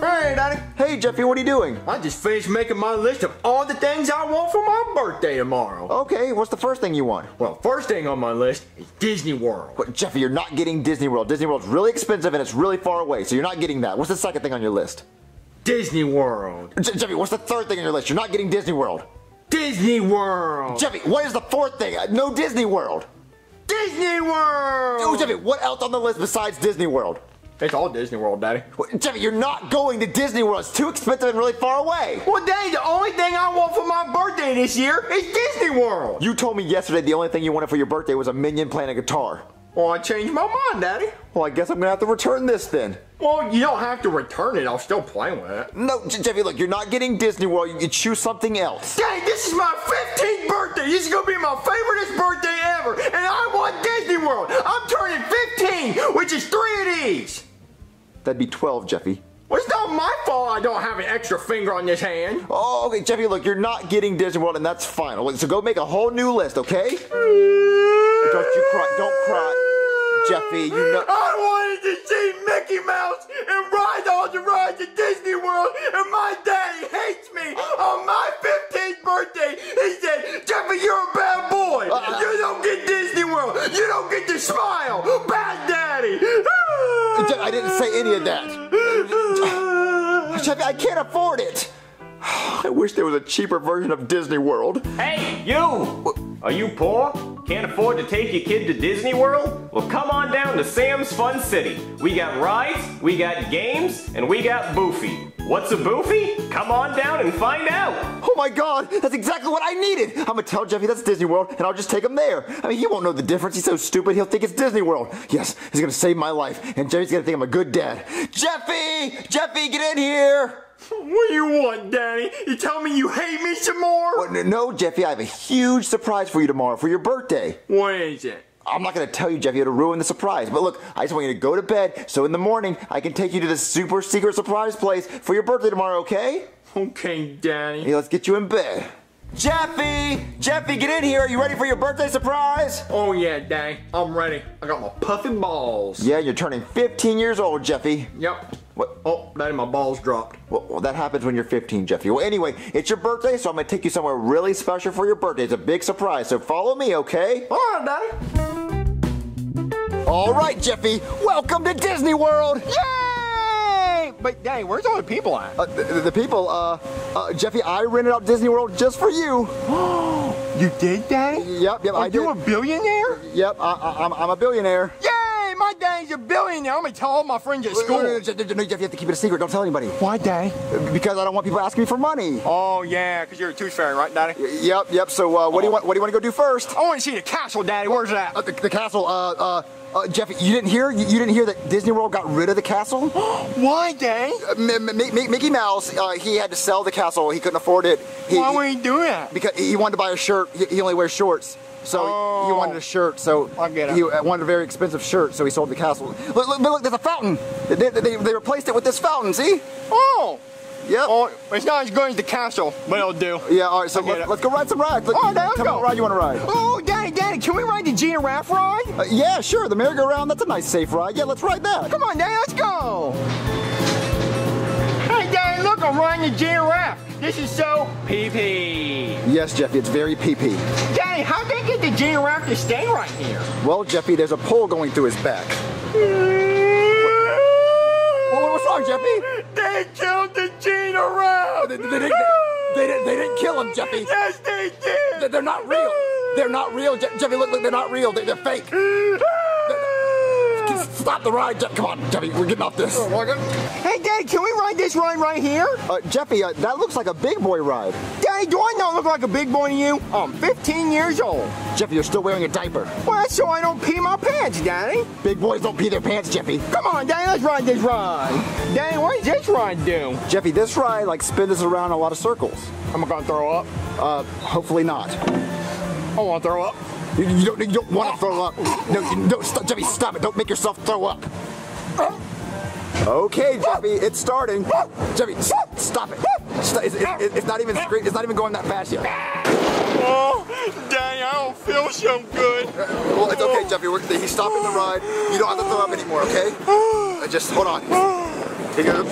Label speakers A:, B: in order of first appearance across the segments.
A: Hey, Daddy.
B: Hey, Jeffy, what are you doing?
A: I just finished making my list of all the things I want for my birthday tomorrow.
B: Okay, what's the first thing you want?
A: Well, first thing on my list is Disney World.
B: But Jeffy, you're not getting Disney World. Disney World's really expensive and it's really far away, so you're not getting that. What's the second thing on your list?
A: Disney World.
B: Jeffy, what's the third thing on your list? You're not getting Disney World.
A: Disney World.
B: Jeffy, what is the fourth thing? Uh, No Disney World.
A: Disney World.
B: Oh, Jeffy, what else on the list besides Disney World?
A: It's all Disney World, Daddy.
B: Jeffy, you're not going to Disney World. It's too expensive and really far away.
A: Well, Daddy, the only thing I want for my birthday this year is Disney World.
B: You told me yesterday the only thing you wanted for your birthday was a minion playing a guitar.
A: Well, I changed my mind, Daddy.
B: Well, I guess I'm gonna have to return this then.
A: Well, you don't have to return it. I'll still play with it.
B: No, Jeffy, look, you're not getting Disney World. You can choose something else.
A: Daddy, this is my 15th birthday. This is gonna be my favoriteest birthday ever, and I want Disney World. I'm turning 15, which is three of these.
B: That'd be 12, Jeffy.
A: Well, it's not my fault I don't have an extra finger on this hand.
B: Oh, okay, Jeffy, look, you're not getting Disney World, and that's fine. So go make a whole new list, okay? Don't you cry. Don't cry. Jeffy, you know.
A: I wanted to see Mickey Mouse and ride all the rides at Disney World, and my daddy hates me on my 15th birthday. He said, Jeffy, you're a bad boy. Uh-uh. You don't get Disney World. You don't get to smile. Bad daddy.
B: Je- I didn't say any of that. Jeffy, I can't afford it. I wish there was a cheaper version of Disney World.
C: Hey, you! Are you poor? Can't afford to take your kid to Disney World? Well, come on down to Sam's Fun City. We got rides, we got games, and we got Boofy. What's a Boofy? Come on down and find out.
B: Oh my god, that's exactly what I needed. I'm gonna tell Jeffy that's Disney World, and I'll just take him there. I mean, he won't know the difference. He's so stupid, he'll think it's Disney World. Yes, he's gonna save my life, and Jeffy's gonna think I'm a good dad. Jeffy! Jeffy, get in here!
A: What do you want, Danny? You tell me you hate me some more?
B: No, Jeffy, I have a huge surprise for you tomorrow for your birthday.
A: What is it?
B: I'm not gonna tell you, Jeffy, it'll ruin the surprise. But look, I just want you to go to bed so in the morning I can take you to this super secret surprise place for your birthday tomorrow, okay?
A: Okay, Daddy.
B: Hey, let's get you in bed. Jeffy! Jeffy, get in here. Are you ready for your birthday surprise?
A: Oh yeah, Daddy. I'm ready. I got my puffy balls.
B: Yeah, you're turning 15 years old, Jeffy.
A: Yep.
B: What?
A: Oh, Daddy, my balls dropped.
B: Well, well, that happens when you're 15, Jeffy. Well, anyway, it's your birthday, so I'm gonna take you somewhere really special for your birthday. It's a big surprise, so follow me, okay?
A: All right, Daddy.
B: All right, Jeffy. Welcome to Disney World.
A: Yay! But dang, where's all the people at?
B: Uh, the, the people, uh, uh, Jeffy, I rented out Disney World just for you.
A: You did, Daddy?
B: Yep, yep,
A: Are
B: I
A: you a billionaire?
B: Yep, I, I, I'm, I'm a billionaire.
A: Yay! My daddy's a billionaire. I'm gonna tell all my friends at
B: No, no,
A: school.
B: no, no, no, Jeff, you have to keep it a secret. Don't tell anybody.
A: Why, Daddy?
B: Because I don't want people asking me for money.
A: Oh yeah, because you're a tooth fairy, right, Daddy?
B: Yep, yep. So, uh, what do you want? What do you want to go do first?
A: I want to see the castle, Daddy. Where's that?
B: Uh, the, the castle. Uh, uh, uh, Jeffy, you didn't hear? You, you didn't hear that Disney World got rid of the castle?
A: Why, Daddy?
B: Uh, M- M- M- Mickey Mouse, uh, he had to sell the castle. He couldn't afford it. He,
A: Why would he do that?
B: because he wanted to buy a shirt. He, he only wears shorts. So he
A: Oh.
B: wanted a shirt. So
A: I get it.
B: he wanted a very expensive shirt. So he sold the castle. Look, look, look there's a fountain. They, they, they replaced it with this fountain. See?
A: Oh.
B: Yep.
A: Oh, it's not as good as the castle, but it'll do.
B: Yeah. All right. So let, let's go ride some rides. Look,
A: Oh, let's
B: tell me
A: go.
B: what ride you want to ride.
A: Oh, Daddy, Daddy, can we ride the giraffe ride?
B: Uh, yeah, sure. The merry-go-round. That's a nice, safe ride. Yeah, let's ride that.
A: Come on, Daddy, let's go. Hey, Daddy, look, I'm riding the giraffe. This is so pee-pee.
B: Yes, Jeffy. It's very pee-pee.
A: Daddy, how'd they get the giraffe to stay right here?
B: Well, Jeffy, there's a pole going through his back. Well, what's wrong, Jeffy?
A: They killed the giraffe.
B: They, they, didn't, they, didn't, they didn't kill him, Jeffy.
A: Yes, they did.
B: they're not real. They're not real, Je- Jeffy. Look, look, they're not real. They're, they're fake. Stop the ride, Je- Come on, Jeffy. We're getting off this.
A: Hey, Daddy, can we ride this ride right here?
B: Uh, Jeffy, uh, that looks like a big boy ride.
A: Daddy, do I not look like a big boy to you? I'm 15 years old.
B: Jeffy, you're still wearing a diaper.
A: Well, that's so I don't pee my pants, Daddy.
B: Big boys don't pee their pants, Jeffy.
A: Come on, Daddy, let's ride this ride. Daddy, what does this ride do?
B: Jeffy, this ride like spins us around a lot of circles.
A: I'm gonna throw up.
B: Uh, hopefully not.
A: I wanna throw up.
B: You, you don't, you don't want to throw up. No, you, don't, stop, Jeffy, stop it. Don't make yourself throw up. Okay, Jeffy, it's starting. Jeffy, stop it. It's, it's, it's not even It's not even going that fast yet.
A: Oh, Daddy, I don't feel so good.
B: Well, it's okay, Jeffy. We're, he's stopping the ride. You don't have to throw up anymore, okay? Uh, just hold on. Here you go.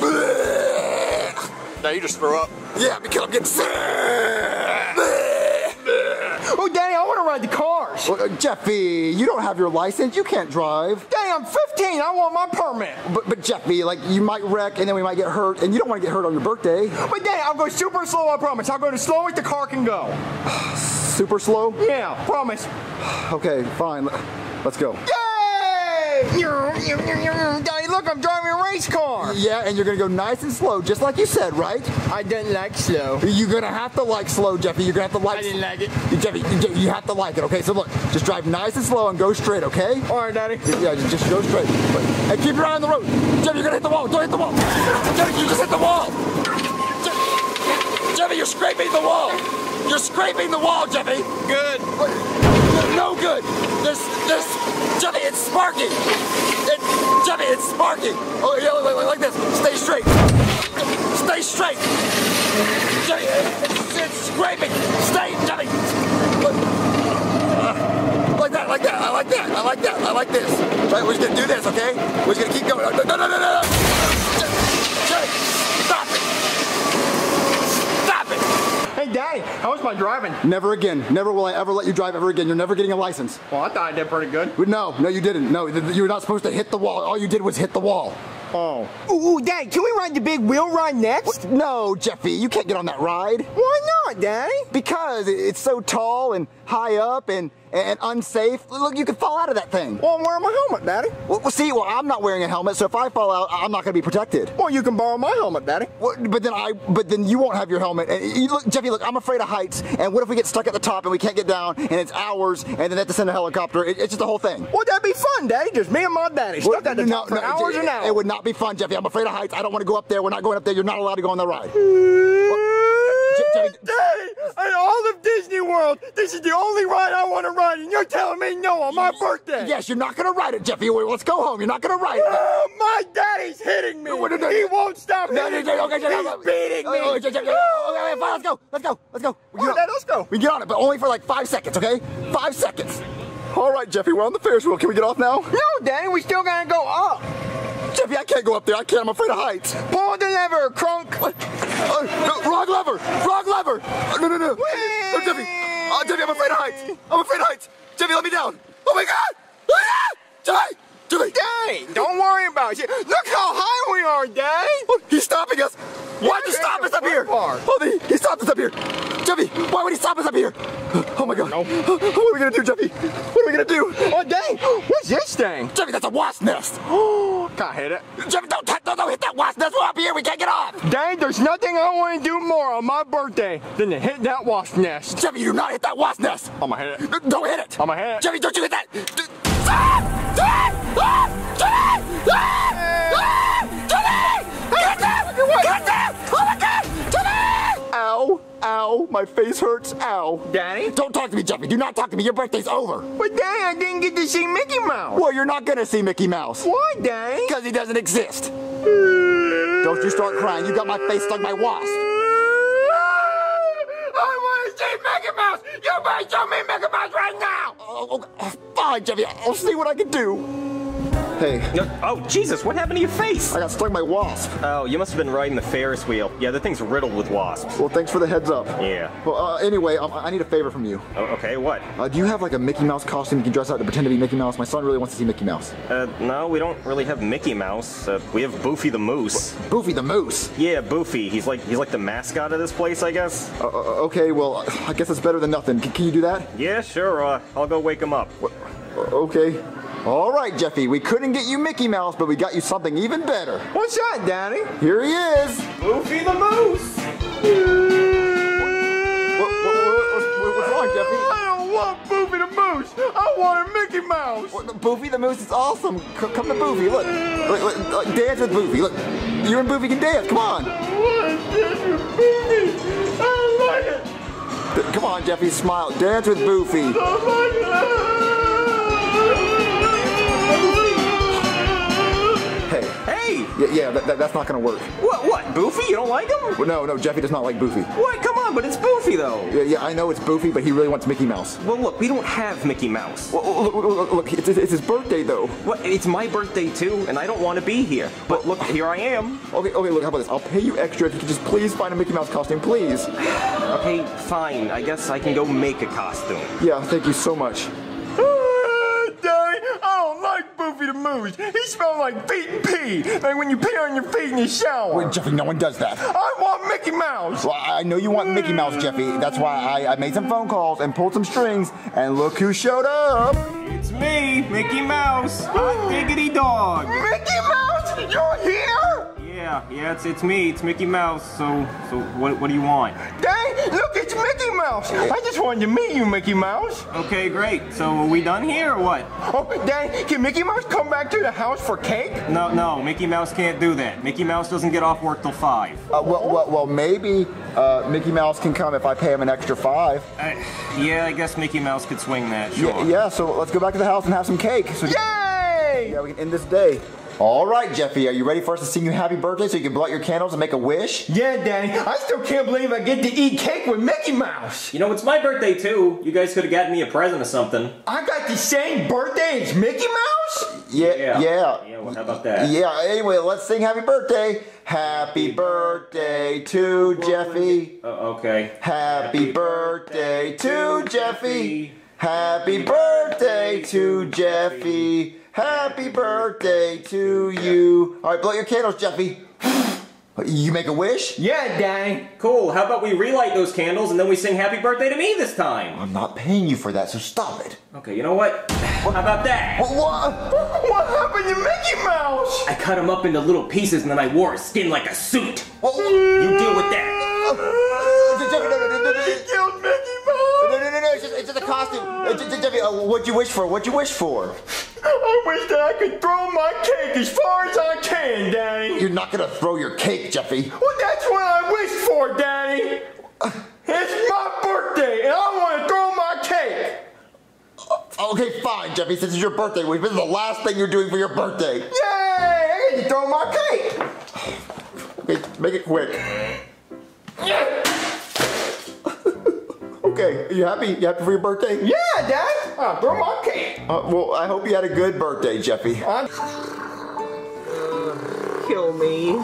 A: now you just threw up.
B: Yeah, because I'm getting sick.
A: Oh, Danny, I want to ride the cars.
B: Well, uh, Jeffy, you don't have your license. You can't drive.
A: Daddy, I'm 15. I want my permit.
B: But, but Jeffy, like, you might wreck and then we might get hurt, and you don't want to get hurt on your birthday.
A: But Daddy, I'll go super slow, I promise. I'll go slow slowest the car can go.
B: Super slow?
A: Yeah, promise.
B: Okay, fine. Let's go.
A: Yay! Daddy, look, I'm driving a race car.
B: Yeah, and you're gonna go nice and slow, just like you said, right?
A: I didn't like slow.
B: You're gonna have to like slow, Jeffy. You're gonna have to like.
A: I didn't like it.
B: Jeffy, you have to like it, okay? So look, just drive nice and slow and go straight, okay?
A: All right, Daddy.
B: Yeah, just go straight. But- And keep your eye on the road. Jeffy, you're gonna hit the wall. Don't hit the wall. Jeffy, you just hit the wall. Jeffy, you're scraping the wall. You're scraping the wall, Jeffy.
A: Good.
B: No good. This, Jeffy, it's sparking. It, Jeffy, it's sparking. Oh, yeah, like, like, like this. Stay straight. Stay straight. Jeffy, it's, it's scraping. Stay. Look. Uh, Like that, like that. I like that. I like that. I like this. Right, we're just gonna do this, okay? We're just gonna keep going. No, no, no, no, no. Jeffy, stop it. Stop it.
A: Hey, Daddy, how was my driving?
B: Never again. Never will I ever let you drive ever again. You're never getting a license.
A: Well, I thought I did pretty good.
B: No, no, you didn't. No, you're not supposed to hit the wall. All you did was hit the wall.
A: Oh. Ooh, ooh, Daddy, can we ride the big wheel ride next?
B: No, Jeffy, you can't get on that ride
A: Why not, Daddy?
B: because it's so tall and high up and, and unsafe. Look, you could fall out of that thing.
A: Well, I'm wearing my helmet, Daddy.
B: Well, well, see, well, I'm not wearing a helmet, so if I fall out, I'm not going to be protected.
A: Well, you can borrow my helmet, Daddy.
B: Well, But then I, but then you won't have your helmet. And you look, Jeffy, look, I'm afraid of heights. And what if we get stuck at the top and we can't get down, and it's hours, and then they have to send a helicopter? It, it's just the whole thing.
A: Well, that'd be fun, Daddy. Just me and my daddy stuck
B: Well,
A: at the top for hours
B: it,
A: and hours.
B: It would not be fun, Jeffy. I'm afraid of heights. I don't want to go up there. We're not going up there. You're not allowed to go on the ride. Jeffy-
A: Daddy, in all of Disney World, this is the only ride I want to ride, and you're telling me no on my birthday.
B: Yes, you're not going to ride it, Jeffy. Let's go home. You're not going to ride it.
A: Oh, my daddy's hitting me.
B: No, no, no.
A: He won't stop
B: No, no,
A: hitting
B: no,
A: me.
B: okay, Jeffy,
A: He's beating oh, me.
B: Oh, oh, okay, okay, fine, let's go. Let's go. Let's go. We get
A: right,
B: on-
A: let's go.
B: We get on it, but only for like five seconds, okay? Five seconds. All right, Jeffy, we're on the Ferris wheel. Can we get off now?
A: No, Daddy, we still gotta go up.
B: Jeffy, I can't go up there. I can't. I'm afraid of heights.
A: Pull the lever, Kronk.
B: What? Uh, no, wrong lever! Wrong lever! Uh, no, no, no! Oh, Jeffy! Oh, Jeffy, I'm afraid of heights! I'm afraid of heights! Jeffy, let me down! Oh my God! Ah! Jeffy!
A: Daddy, don't worry about it. Look how high we are, Daddy.
B: Oh, he's stopping us! Why'd you stop us up here?
A: part.
B: Oh, he, he stopped us up here! Jeffy, why would he stop us up here? Oh my God! What are we gonna do, Jeffy? What are we gonna do?
A: Oh, dang. What's this thing?
B: Jeffy, that's a wasp nest!
A: Can't hit it.
B: Jeffy, don't, don't, don't hit that wasp nest! We're up here! We can't get off!
A: Dang, there's nothing I want to do more on my birthday than to hit that wasp nest.
B: Jeffy, you do not hit that wasp nest!
A: I'm gonna hit it.
B: Don't hit it!
A: I'ma hit it.
B: Jeffy, don't you hit that! Ah! Jeffy! Jeffy! Get down! Get down! My Ow! Ow! My face hurts. Ow!
A: Daddy?
B: Don't talk to me, Jeffy. Do not talk to me. Your birthday's over.
A: But Daddy, I didn't get to see Mickey Mouse.
B: Well, you're not gonna see Mickey Mouse.
A: Why, Daddy?
B: Because he doesn't exist. Don't you start crying. You got my face stung by wasp.
A: I want to see Mickey Mouse. You better show me Mickey Mouse right now.
B: Oh, oh, fine, Jeffy. I'll see what I can do. Hey,
C: oh, Jesus, what happened to your face?
B: I got stung by wasp.
C: Oh, you must have been riding the Ferris wheel. Yeah, the thing's riddled with wasps.
B: Well, thanks for the heads up.
C: Yeah.
B: Well, uh, anyway, um, I need a favor from you.
C: Oh, okay, what?
B: Uh, do you have like a Mickey Mouse costume you can dress out to pretend to be Mickey Mouse? My son really wants to see Mickey Mouse.
C: Uh, no, we don't really have Mickey Mouse. Uh, we have Boofy the Moose.
B: Boofy the Moose.
C: Yeah, Boofy. He's like he's like the mascot of this place, I guess.
B: Uh, uh, okay, well, I guess it's better than nothing. C- can you do that?
C: Yeah, sure. Uh, I'll go wake him up.
B: Uh, okay. All right, Jeffy. We couldn't get you Mickey Mouse, but we got you something even better.
A: What's that, Daddy?
B: Here he is.
C: Boofy the Moose.
B: What, what, what, what's wrong, Jeffy?
A: I don't want Boofy the Moose. I want a Mickey Mouse.
B: What, Boofy the Moose is awesome. C- come to Boofy. Look. Look, look, look. Dance with Boofy. Look. You and Boofy can dance. Come on.
A: I like it.
B: Come on, Jeffy. Smile. Dance with Boofy. Yeah, yeah that, that- that's not gonna work.
C: What, what, Boofy? You don't like him?
B: Well, no, no, Jeffy does not like Boofy.
C: What? Come on, but it's Boofy though.
B: Yeah, yeah, I know it's Boofy, but he really wants Mickey Mouse.
C: Well, look, we don't have Mickey Mouse.
B: Well, look, look, look, look it's, it's his birthday though.
C: What? It's my birthday too, and I don't want to be here. But look, oh. here I am.
B: Okay, okay, look, how about this? I'll pay you extra if you can just please find a Mickey Mouse costume, please.
C: Okay, fine. I guess I can go make a costume.
B: Yeah, thank you so much.
A: Daddy, I don't like Boofy the Moose. He smells like feet and pee. Like when you pee on your feet in the shower.
B: Wait, Jeffy, no one does that.
A: I want Mickey Mouse.
B: Well, I know you want Mickey Mouse, Jeffy. That's why I, I made some phone calls and pulled some strings, and look who showed up.
C: It's me, Mickey Mouse. Hot diggity dog.
A: Mickey Mouse, you're here?
C: Yeah, yeah, it's it's me. It's Mickey Mouse. So so what what do you want?
A: Dang, look, it's Mickey Mouse. I just wanted to meet you, Mickey Mouse.
C: Okay, great. So are we done here or what?
A: Oh, dang, can Mickey Mouse come back to the house for cake?
C: No, no, Mickey Mouse can't do that. Mickey Mouse doesn't get off work till five.
B: Uh, well, well, well, maybe uh, Mickey Mouse can come if I pay him an extra five.
C: Uh, yeah, I guess Mickey Mouse could swing that. Sure.
B: Yeah, yeah, so let's go back to the house and have some cake. So,
A: Yay!
B: yeah, we can end this day. All right, Jeffy, are you ready for us to sing you happy birthday so you can blow out your candles and make a wish?
A: Yeah, Danny. I still can't believe I get to eat cake with Mickey Mouse.
C: You know, it's my birthday too. You guys could have gotten me a present or something.
A: I got the same birthday as Mickey Mouse?
B: Yeah,
C: Yeah.
B: yeah.
C: Yeah, well, how about that?
B: Yeah, anyway, let's sing happy birthday. Happy birthday to Jeffy.
C: Uh, okay.
B: Happy birthday to Jeffy. Happy birthday to Jeffy. Happy birthday to you. All right, blow your candles, Jeffy. You make a wish?
A: Yeah, dang.
C: Cool. How about we relight those candles and then we sing happy birthday to me this time?
B: I'm not paying you for that, so stop it.
C: Okay, you know what? How about that?
B: What? what?
A: What happened to Mickey Mouse?
C: I cut him up into little pieces and then I wore his skin like a suit.
B: what?
C: You deal with that.
B: Uh, No, no, it's just, it's just a costume. Uh, J- J- Jeffy, uh, what'd you wish for? What'd you wish for?
A: I wish that I could throw my cake as far as I can, Daddy.
B: You're not gonna throw your cake, Jeffy.
A: Well, that's what I wish for, Daddy. It's my birthday, and I want to throw my cake.
B: Okay, fine, Jeffy, since it's your birthday this is the last thing you're doing for your birthday.
A: Yay! I get to throw my cake.
B: Okay, make it quick. Okay, are you happy? You happy for your birthday?
A: Yeah, Dad. Ah, I'll throw my cake.
B: Uh, well, I hope you had a good birthday, Jeffy.
A: I'm uh,
C: Kill me.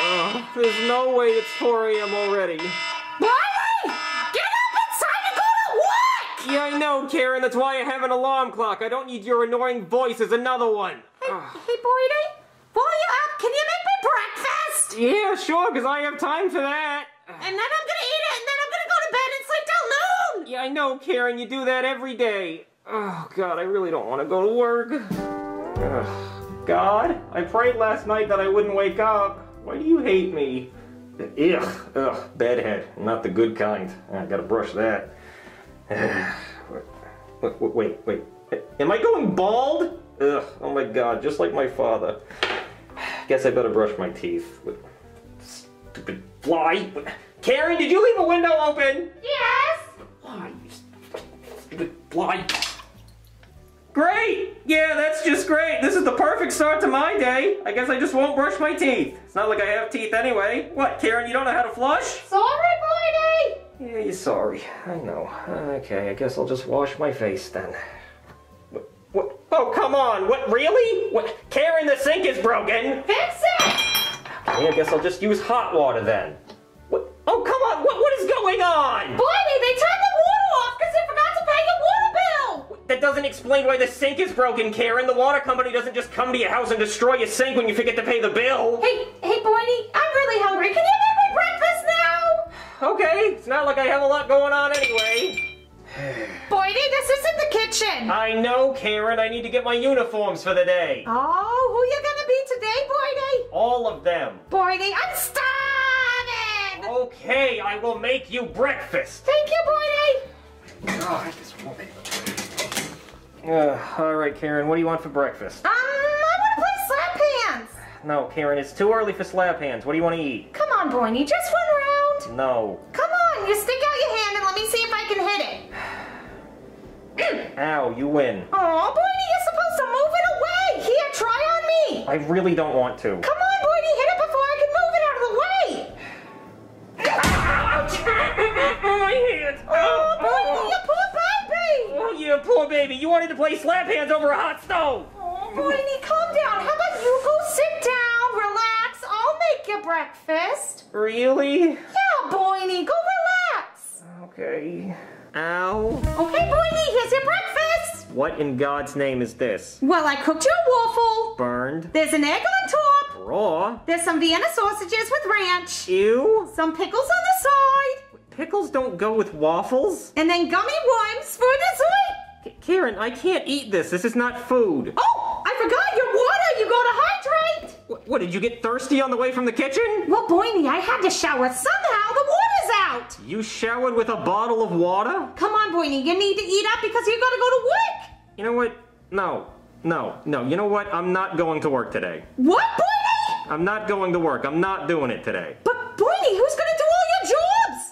C: Oh, there's no way it's 4 a.m. already.
D: Riley! Get up! It's time to go to work!
C: Yeah, I know, Karen. That's why I have an alarm clock. I don't need your annoying voice as another one.
D: Hey, ah. hey, Boydie, while you're up, can you make me breakfast?
C: Yeah, sure, because I have time for that. Ah.
D: And then I'm gonna eat it, and then I'm gonna go to bed and sleep till noon!
C: Yeah, I know, Karen. You do that every day. Oh, God, I really don't want to go to work. Ugh. God, I prayed last night that I wouldn't wake up. Why do you hate me? Ugh, ugh, bedhead. Not the good kind. I gotta brush that. wait, wait, wait. Am I going bald? Ugh, oh my God, just like my father. Guess I better brush my teeth. Stupid fly. Karen, did you leave a window open?
D: Yes!
C: Why, you stupid fly. Great! Yeah, that's just great. This is the perfect start to my day. I guess I just won't brush my teeth. It's not like I have teeth anyway. What, Karen, you don't know how to flush?
D: Sorry, Boydie!
C: Yeah, you're sorry. I know. Okay, I guess I'll just wash my face then. What? what? Oh, come on. What, really? What? Karen, the sink is broken.
D: Fix it!
C: I guess I'll just use hot water then. What? Oh, come on. What, what is going on?
D: Boydie, they turned the water off because they forgot to pay your water bill!
C: That doesn't explain why the sink is broken, Karen. The water company doesn't just come to your house and destroy your sink when you forget to pay the bill.
D: Hey, hey, Boydie, I'm really hungry. Can you make me breakfast now?
C: Okay, it's not like I have a lot going on anyway.
D: Boydie, this isn't the kitchen.
C: I know, Karen. I need to get my uniforms for the day.
D: Oh, who you gonna be today, Boydie?
C: All of them.
D: Boydie, I'm starving!
C: Okay, I will make you breakfast.
D: Thank you, Boydie.
C: God, this woman. Uh, all right, Karen. What do you want for breakfast?
D: Um, I wanna play slap hands.
C: No, Karen. It's too early for slap hands. What do you want to eat?
D: Come on, Boydie, just one round.
C: No.
D: Come on, you stick out your hand and let me see if I can hit it.
C: Ow, you win.
D: Oh, Boydie, you're supposed to move it away. Here, try on me.
C: I really don't want to.
D: Come on, Boydie, hit it before I can move it out of the way.
C: My hands!
D: Oh, Boydie, you poor baby.
C: Oh, you poor baby. You wanted to play slap hands over a hot stove.
D: Oh, calm down. How about you go sit down, relax. I'll make you breakfast.
C: Really?
D: Yeah, Boydie, go relax.
C: Okay. Ow.
D: Okay, Boydie, here's your breakfast.
C: What in God's name is this?
D: Well, I cooked you a waffle.
C: Burned?
D: There's an egg on top.
C: Raw?
D: There's some Vienna sausages with ranch.
C: Ew?
D: Some pickles on the side.
C: Pickles don't go with waffles?
D: And then gummy worms for.
C: K- Karen, I can't eat this. This is not food.
D: Oh, I forgot your water. You gotta hydrate.
C: Wh- What, did you get thirsty on the way from the kitchen?
D: Well, Boydie, I had to shower somehow. The water's out.
C: You showered with a bottle of water?
D: Come on, Boydie, you need to eat up because you gotta go to work.
C: You know what? No. No. No. You know what? I'm not going to work today.
D: What, Boydie?
C: I'm not going to work. I'm not doing it today.
D: But Boydie, who's gonna do all your jobs?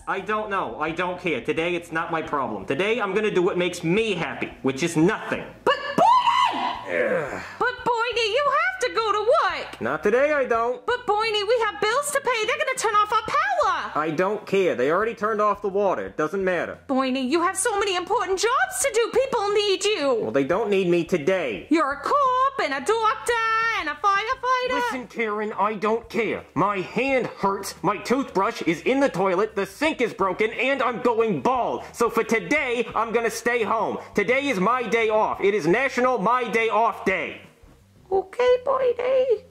C: I don't know. I don't care. Today it's not my problem. Today I'm gonna do what makes me happy, which is nothing.
D: But Boydie! But Boydie, you have to go to work.
C: Not today I don't.
D: But Boydie, we have bills to pay. They're gonna turn off our power.
C: I don't care. They already turned off the water. It doesn't matter.
D: Boydie, you have so many important jobs to do. People need you.
C: Well, they don't need me today.
D: You're a cop and a doctor and a firefighter.
C: Listen, Karen, I don't care. My hand hurts, my toothbrush is in the toilet, the sink is broken, and I'm going bald. So for today, I'm gonna stay home. Today is my day off. It is National My Day Off Day.
D: Okay, Boydie.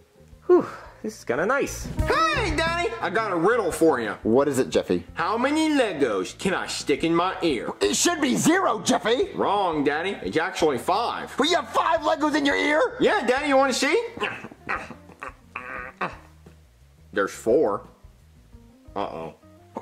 C: Whew, this is kinda nice.
A: Hey, Danny, I got a riddle for you.
B: What is it, Jeffy?
A: How many Legos can I stick in my ear?
B: It should be zero, Jeffy.
A: Wrong, Daddy. It's actually five.
B: But you have five Legos in your ear?
A: Yeah, Daddy, you want to see? There's four. Uh-oh.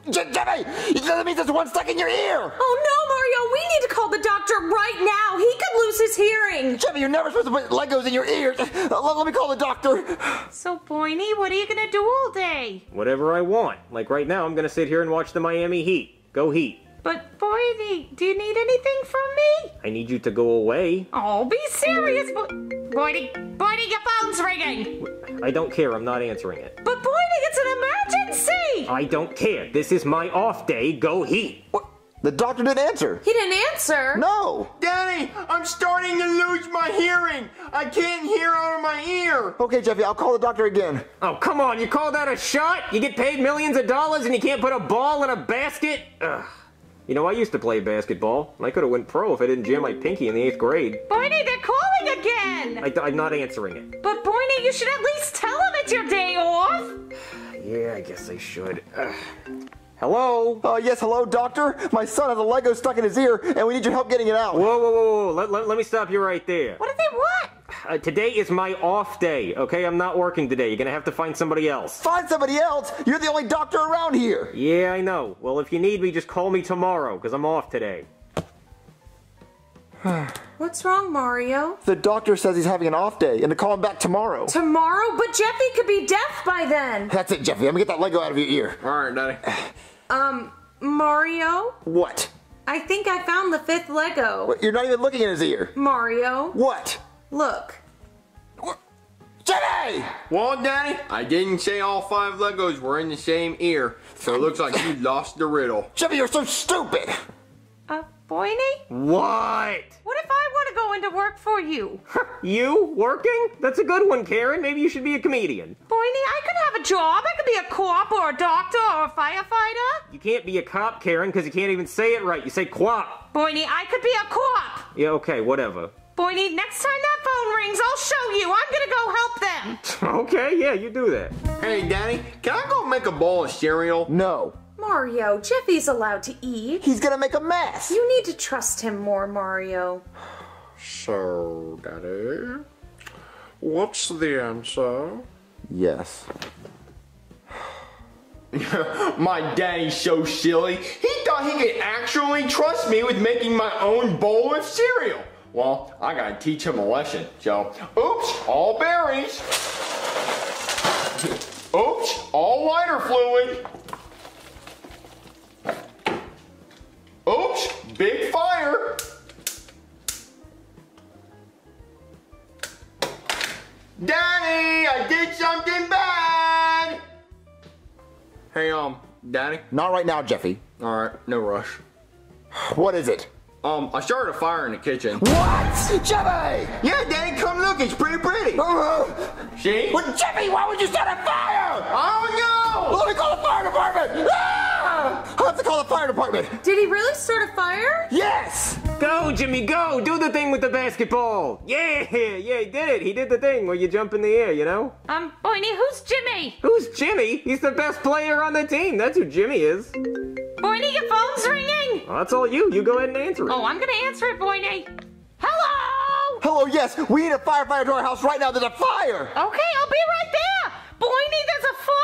B: Je- Jeffy, that means there's one stuck in your ear.
D: Oh no, Mario, we need to call the doctor right now. He could lose his hearing.
B: Jeffy, you're never supposed to put Legos in your ears. Uh, let, let me call the doctor.
D: So, Boydie, what are you gonna do all day?
C: Whatever I want. Like right now, I'm gonna sit here and watch the Miami Heat. Go Heat.
D: But, Boydie, do you need anything from me?
C: I need you to go away.
D: Oh, be serious, Bo- Boydie. Boydie, your phone's ringing.
C: I don't care. I'm not answering it.
D: But, Boydie, it's an emergency.
C: I don't care. This is my off day. Go Heat.
B: What? The doctor didn't answer.
D: He didn't answer.
B: No.
A: Danny, I'm starting to lose my hearing. I can't hear out of my ear.
B: Okay, Jeffy, I'll call the doctor again.
C: Oh, come on. You call that a shot? You get paid millions of dollars and you can't put a ball in a basket? Ugh. You know, I used to play basketball, and I could have went pro if I didn't jam my pinky in the eighth grade.
D: Boydie, they're calling again.
C: I, am not answering it.
D: But, Boydie, you should at least tell him it's your day off.
C: Yeah, I guess I should. Ugh. Hello?
B: Uh, yes, hello, doctor. My son has a Lego stuck in his ear, and we need your help getting it out.
C: Whoa, whoa, whoa, whoa. Let, let, let me stop you right there.
D: What do they want?
C: Uh, today is my off day, okay? I'm not working today. You're gonna have to find somebody else.
B: Find somebody else. You're the only doctor around here.
C: Yeah, I know. Well, if you need me, just call me tomorrow, because I'm off today.
D: What's wrong, Mario?
B: The doctor says he's having an off day and to call him back tomorrow.
D: Tomorrow? But Jeffy could be deaf by then.
B: That's it, Jeffy. I'm gonna get that Lego out of your ear.
A: All right, Daddy.
D: Um, Mario?
B: What?
D: I think I found the fifth Lego.
B: What? You're not even looking in his ear.
D: Mario,
B: What?
D: look.
B: What? Jeffy!
A: Well, Daddy, I didn't say all five Legos were in the same ear, so it looks like you lost the riddle.
B: Jeffy, you're so stupid.
D: Uh,
C: What?
D: What if I want to go into work for you?
C: You? Working? That's a good one, Karen. Maybe you should be a comedian.
D: Boydie, I could have a job. I could be a cop or a doctor or a firefighter.
C: You can't be a cop, Karen, because you can't even say it right. You say quap.
D: Boydie, I could be a cop.
C: Yeah, okay, whatever.
D: Boydie, next time that phone rings, I'll show you. I'm gonna go help them.
C: Okay, yeah, you do that.
A: Hey, Danny, can I go make a bowl of cereal?
B: No.
D: Mario, Jeffy's allowed to eat.
B: He's gonna make a mess.
D: You need to trust him more, Mario.
A: So, Daddy, what's the answer?
B: Yes.
A: My daddy's so silly. He thought he could actually trust me with making my own bowl of cereal. Well, I gotta teach him a lesson. So, oops, all berries. Oops, all lighter fluid. Oops, big fire. Daddy! I did something bad. Hey, um, Daddy.
B: Not right now, Jeffy.
A: All right, no rush.
B: What is it?
A: Um, I started a fire in the kitchen.
B: What? Jeffy!
A: Yeah, Daddy, come look. It's pretty pretty.
B: Uh,
A: See?
B: Well, Jeffy, why would you start a fire?
A: Oh no!
B: Let me call the fire department! Ah! I have to call the fire department.
D: Did he really start a fire?
B: Yes!
C: Go, Jimmy, go! Do the thing with the basketball! Yeah, yeah, he did it! He did the thing where you jump in the air, you know?
D: Um, Boiny, who's Jimmy?
C: Who's Jimmy? He's the best player on the team. That's who Jimmy is.
D: Boiny, your phone's ringing.
C: Well, that's all you. You go ahead and answer it.
D: Oh, I'm gonna answer it, Boiny. Hello?
B: Hello, yes, we need a firefighter to our house right now. There's a fire!
D: Okay, I'll be right there. Boiny, there's a fire.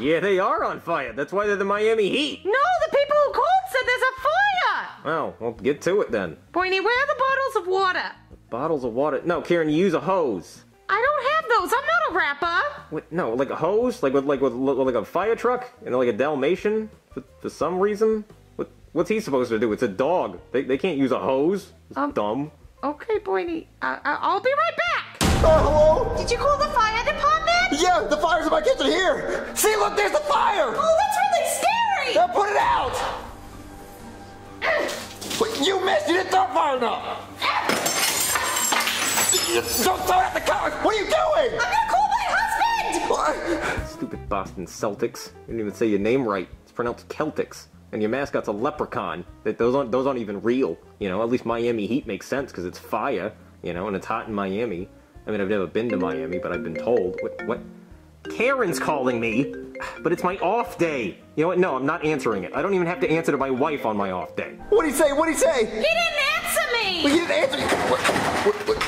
C: Yeah, they are on fire. That's why they're the Miami Heat.
D: No, the people who called said there's a fire.
C: Well, well, get to it then.
D: Boiny, where are the bottles of water?
C: Bottles of water. No, Karen, you use a hose.
D: I don't have those. I'm not a rapper.
C: What? No, like a hose, like with like with, like a fire truck, and like a Dalmatian for, for some reason. What? What's he supposed to do? It's a dog. They, they can't use a hose. It's
D: Um,
C: dumb.
D: Okay, Boiny, uh, uh, I'll be right back.
B: Oh, hello?
D: Did you call the fire department?
B: Yeah, the fire's in my kitchen here! See, look, there's the fire!
D: Oh, that's really scary.
B: Now put it out! Wait, you missed! You didn't throw it far enough! Don't throw it at the car! What are you doing?
D: I'm gonna call my husband.
B: What?
C: Stupid Boston Celtics. You didn't even say your name right. It's pronounced Celtics. And your mascot's a leprechaun. That those aren't those aren't even real. You know, at least Miami Heat makes sense because it's fire. You know, and it's hot in Miami. I mean, I've never been to Miami, but I've been told. What? what? Karen's calling me, but it's my off day. You know what? No, I'm not answering it. I don't even have to answer to my wife on my off day.
B: What'd he say? What'd he say?
D: He didn't answer me.
B: He didn't answer. What, what, what?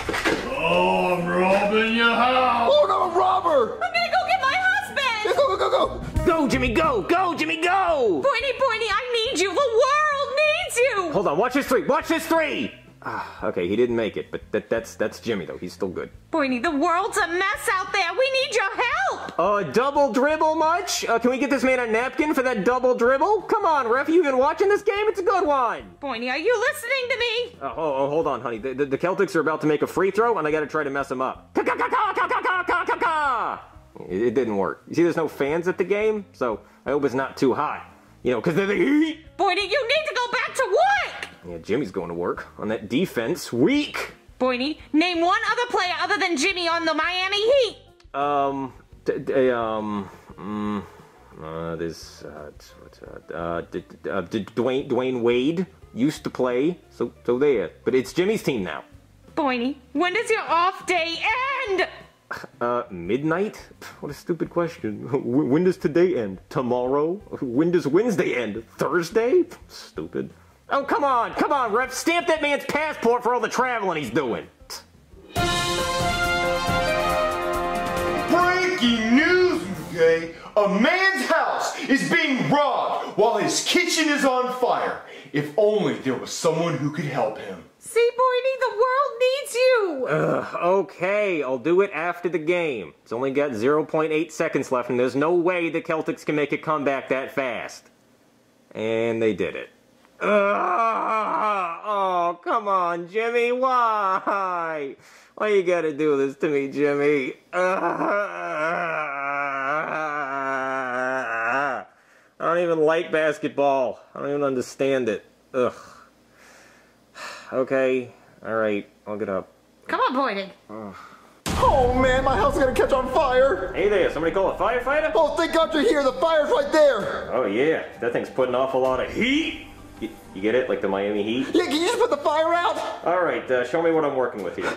A: Oh, I'm robbing your house.
B: Oh no, a robber!
D: I'm gonna go get my husband.
B: Go, go, go, go!
C: Go, Jimmy, go! Go, Jimmy, go!
D: Boiny, Boiny, I need you. The world needs you.
C: Hold on, watch this three. Watch this three. Ah, okay, he didn't make it, but that, that's that's Jimmy though. He's still good.
D: Boyne, the world's a mess out there. We need your help.
C: Uh, double dribble much? Uh, can we get this man a napkin for that double dribble? Come on, ref, you been watching this game? It's a good one.
D: Boyne, are you listening to me?
C: Uh, oh, oh, hold on, honey. The, the, the, Celtics are about to make a free throw, and I got to try to mess them up. It, it didn't work. You see, there's no fans at the game, so I hope it's not too hot. You know, because of the heat.
D: Boyne, you need to go back to work.
C: Yeah, Jimmy's going to work on that defense. Weak.
D: Boiny, name one other player other than Jimmy on the Miami Heat.
C: Um, um, mm, uh, this, uh, t- what, uh, uh, d- uh, d- Dwyane, Dwyane Wade used to play, so, so there. But it's Jimmy's team now.
D: Boiny, when does your off day end?
C: Uh, midnight? What a stupid question. When does today end? Tomorrow? When does Wednesday end? Thursday? Stupid. Oh, come on, come on, ref. Stamp that man's passport for all the traveling he's doing.
A: Breaking news, okay? A man's house is being robbed while his kitchen is on fire. If only there was someone who could help him.
D: See, Boiny, the world needs you.
C: Ugh, okay, I'll do it after the game. It's only got 0.8 seconds left, and there's no way the Celtics can make a comeback that fast. And they did it. Ugh, oh, come on, Jimmy, why? Why you gotta do this to me, Jimmy? Ugh. I don't even like basketball. I don't even understand it. Ugh. Okay, alright, I'll get up.
D: Come on, Boiny.
B: Oh man, my house is gonna catch on fire!
C: Hey there, somebody call a firefighter?
B: Oh, thank God you're here. The fire's right there.
C: Oh yeah, that thing's putting off a lot of heat. You, you get it, like the Miami Heat?
B: Yeah, can you just put the fire out?
C: All right, uh, show me what I'm working with here.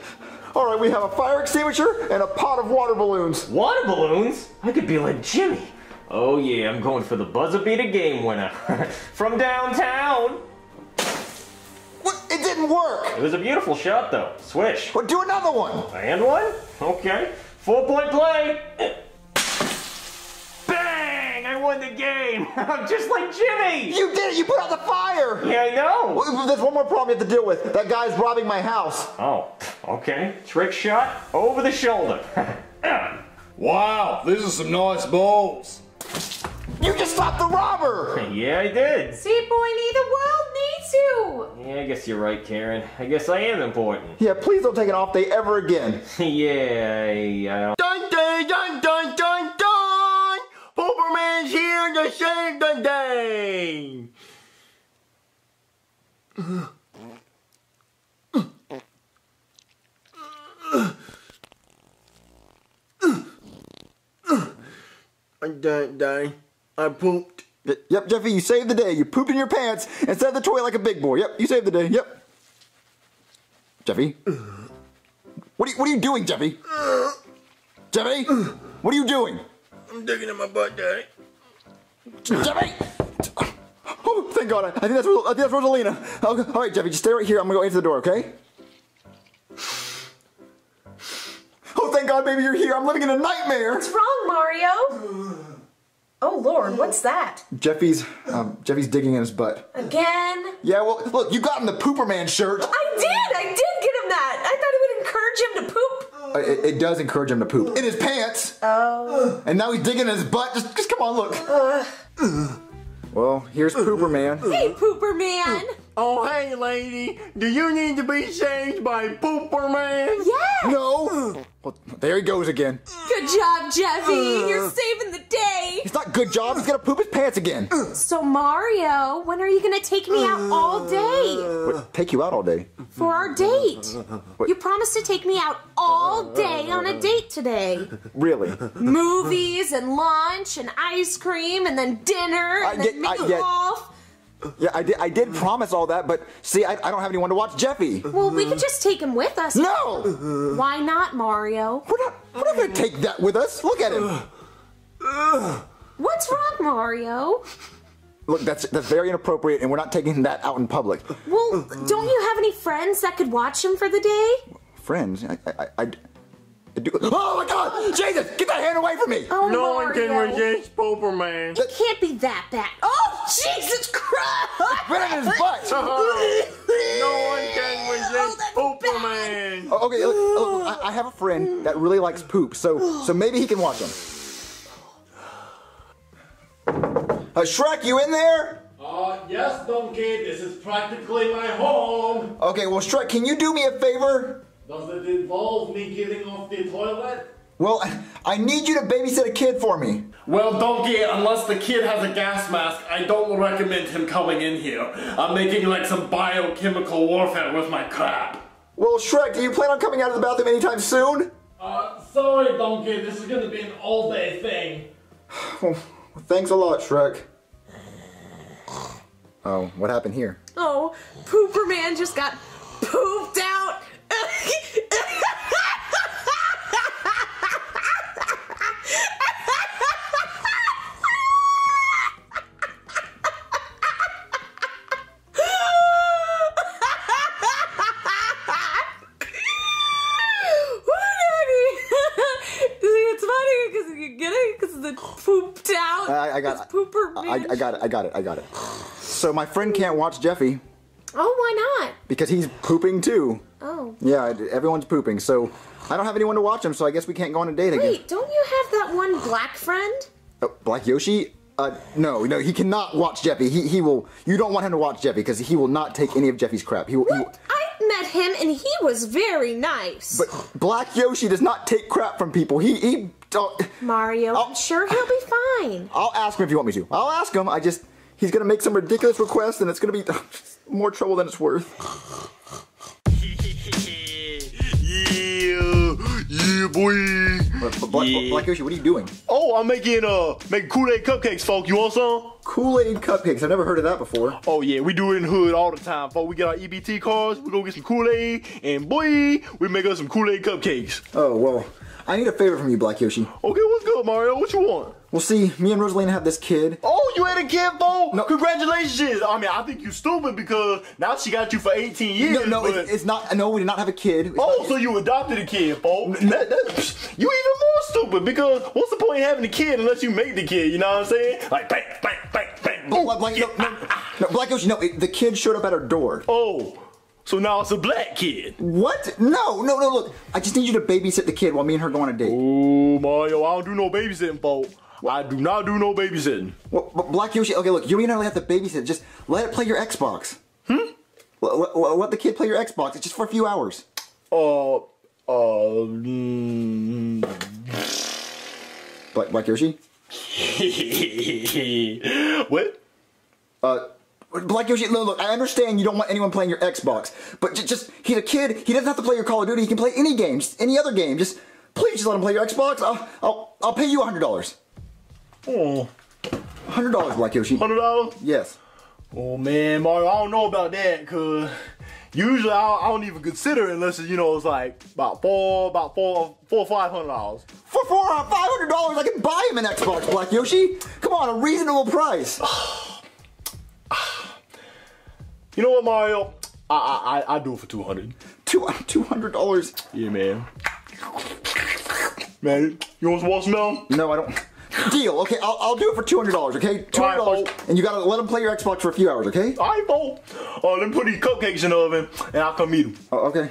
B: All right, we have a fire extinguisher and a pot of water balloons.
C: Water balloons? I could be like Jimmy. Oh yeah, I'm going for the buzzer beater game winner from downtown.
B: What? It didn't work.
C: It was a beautiful shot though. Swish.
B: Well, do another one.
C: And one? Okay. Four point play. Bang! I won the game. I'm just like Jimmy.
B: You did it. You put out the fire.
C: Yeah, I know.
B: Well, There's one more problem you have to deal with. That guy's robbing my house.
C: Oh, okay. Trick shot over the shoulder.
A: Wow, these are some nice balls.
B: You just stopped the robber.
C: yeah, I did.
D: See, Boiny, the world needs you.
C: Yeah, I guess you're right, Karen. I guess I am important.
B: Yeah, please don't take an off day ever again.
C: yeah, I, uh,
A: Dun, dun, dun, shame day! I don't die. I pooped.
B: Yep, Jeffy, you saved the day. You pooped in your pants and set the toy like a big boy. Yep, you saved the day. Yep. Jeffy? What are you, what are you doing, Jeffy? Jeffy? What are you doing?
A: I'm digging in my butt, Daddy.
B: Jeffy! Oh, thank God. I think that's, I think that's Rosalina. Okay, all right, Jeffy, just stay right here. I'm going to go into the door, okay? Oh, thank God, baby, you're here. I'm living in a nightmare.
D: What's wrong, Mario? Oh Lord, what's that?
B: Jeffy's, um, Jeffy's digging in his butt.
D: Again?
B: Yeah, well, look, you got in the Pooper Man shirt.
D: I did! I did get him that! I thought it would encourage him to poop.
B: Uh, It, it does encourage him to poop in his pants. Oh. And now he's digging in his butt. Just, just come on, look. Well, here's Pooper Man.
D: Hey, Pooper Man!
A: Oh, hey, lady. Do you need to be saved by Pooper Man?
D: Yeah!
B: No. Well, there he goes again.
D: Good job, Jeffy! Uh. You're saving the day!
B: It's not good job. He's gonna poop his pants again. Uh.
D: So, Mario, when are you gonna take me out uh. all day
B: Wait, take you out all day.
D: for our date? You promised to take me out all day on a date today.
B: Really?
D: Movies and lunch and ice cream and then dinner
B: I
D: and then
B: get- I get-
D: meatloaf.
B: Yeah, I did. I did promise all that, but see, I, I don't have anyone to watch Jeffy.
D: Well, we could just take him with us.
B: No,
D: Why not, Mario?
B: we're not. We're not gonna take that with us. Look at him.
D: What's wrong, Mario?
B: Look, that's that's very inappropriate, and we're not taking that out in public.
D: Well, don't you have any friends that could watch him for the day?
B: Friends, I, I, I, I do. Oh my God, Jesus! Get that hand away from me!
D: Oh,
A: No
D: Mario.
A: one can resist Pooper Man.
D: It can't be that bad. Oh, Jesus Christ!
B: Right in his butt.
A: No one can resist
D: that's
A: Pooper
D: bad.
A: Man.
B: Oh, okay, look, look, I, I have a friend that really likes poop, so so maybe he can watch him. Uh, Shrek, you in there?
E: Uh, yes, Donkey, this is practically my home.
B: Okay, well, Shrek, can you do me a favor?
E: Does it involve me getting off the toilet?
B: Well, I need you to babysit a kid for me.
E: Well, Donkey, unless the kid has a gas mask, I don't recommend him coming in here. I'm making like some biochemical warfare with my crap.
B: Well, Shrek, do you plan on coming out of the bathroom anytime soon?
E: Uh, sorry, Donkey, this is gonna be an all-day thing.
B: Well, thanks a lot, Shrek. Oh, what happened here?
D: Oh, Pooper Man just got pooped out. It's funny because you get it because the pooped out.
B: I, I got it.
D: Pooper
B: I, I got it. I got it. I got it. So my friend can't watch Jeffy
D: oh, why not?
B: because he's pooping too.
D: Oh.
B: Yeah, everyone's pooping. So I don't have anyone to watch him. So I guess we can't go on a date again.
D: Wait, don't you have that one black friend?
B: Oh, Black Yoshi? Uh, no, no, he cannot watch Jeffy. He, he will. You don't want him to watch Jeffy because he will not take any of Jeffy's crap. He will. He will
D: I met him and he was very nice.
B: but Black Yoshi does not take crap from people. He he. Don't,
D: Mario,
B: Oh.
D: I'm sure he'll be fine.
B: I'll ask him if you want me to. I'll ask him. I just he's gonna make some ridiculous request and it's gonna be more trouble than it's worth.
A: Yeah, yeah, boy.
B: But, but Black,
A: Yeah.
B: Black Yoshi, what are you doing?
A: Oh, I'm making uh making Kool-Aid cupcakes, folk. You want some?
B: Kool Aid cupcakes. I've never heard of that before.
A: Oh yeah, we do it in hood all the time, folk. We get our EBT cards, we go get some Kool-Aid, and boy, we make us some Kool-Aid cupcakes.
B: Oh well, I need a favor from you, Black Yoshi.
A: Okay, what's good, Mario? What you want?
B: Well, see, me and Rosalina have this kid.
A: Oh, you had a kid, folk?
B: No.
A: Congratulations. I mean, I think you stupid because now she got you for 18 years.
B: No, no,
A: but-
B: it's, it's not. No, we did not have a kid. It's
A: Oh, so you adopted a kid, folk. That, that, you even more stupid because what's the point in having a kid unless you make the kid, you know what I'm saying? Like, bang, bang, bang, bang.
B: Black,
A: Ooh,
B: Black,
A: yeah,
B: no, no, no, Black Yoshi, no. It, the kid showed up at our door.
A: Oh, so now it's a black kid.
B: What? No, no, no. Look, I just need you to babysit the kid while me and her go on a date.
A: Oh, Mario, I don't do no babysitting, folk. I do not do no babysitting.
B: Well, Black Yoshi, okay, look, you don't even have to babysit. Just let it play your Xbox. Hmm? Let, let, the kid play your Xbox. It's just for a few hours.
A: Uh, uh, mm,
B: Black, Black Yoshi?
E: what?
B: Uh, Black Yoshi, look, look, I understand you don't want anyone playing your Xbox, but just, just, he's a kid, he doesn't have to play your Call of Duty, he can play any games, any other game, just, please just let him play your Xbox, I'll, I'll, I'll pay you $100.
E: Oh,
B: $100, Black Yoshi.
E: hundred dollars?
B: Yes.
E: Oh man, Mario, I don't know about that, cause usually I, I don't even consider it unless it's, you know it's like about four, about four, four, five hundred dollars.
B: For four, $500, I can buy him an Xbox, Black Yoshi. Come on, a reasonable price.
E: You know what, Mario? I I I, I do it for two hundred.
B: Two, $200.
E: Yeah, man. Man, you want some watermelon?
B: No, I don't. Deal. Okay, I'll, I'll do it for two hundred dollars. Okay, two hundred dollars,
E: Alright,
B: and you gotta let him play your Xbox for a few hours. Okay?
E: All right, Bo. Uh, let me put these cupcakes in the oven, and I'll come eat them.
B: Oh, okay.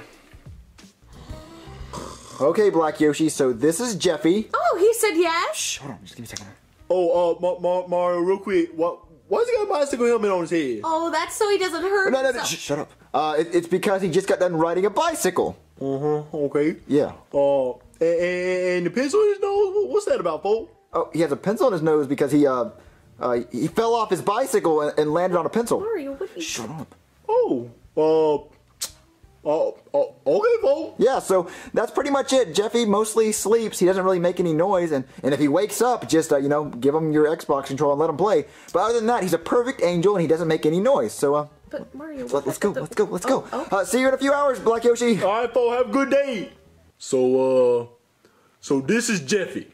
B: Okay, Black Yoshi. So this is Jeffy.
D: Oh, he said yes.
B: Hold on, just give me a second.
E: Oh, uh, Ma- Ma- Mario, real quick, what? Why's he got a bicycle helmet on his head?
D: Oh, that's so he doesn't hurt
B: No, no, no. Sh- shut up. Uh, it, it's because he just got done riding a bicycle.
E: Uh huh. Okay.
B: Yeah.
E: Uh, and, and, and the pencil in his nose. What's that about, folks?
B: Oh, he has a pencil in his nose because he uh, uh he fell off his bicycle and, and landed on a pencil.
D: Mario, what are you
B: Shut up.
E: Oh, uh, uh, uh okay, folks.
B: Yeah, so that's pretty much it. Jeffy mostly sleeps. He doesn't really make any noise, and, and if he wakes up, just uh, you know, give him your Xbox control and let him play. But other than that, he's a perfect angel, and he doesn't make any noise. So uh,
D: But Mario,
B: let, us go, let's go, let's go.
D: Oh, oh.
B: Uh, see you in a few hours, Black Yoshi.
E: All right, folks. Have a good day. So, uh, so this is Jeffy.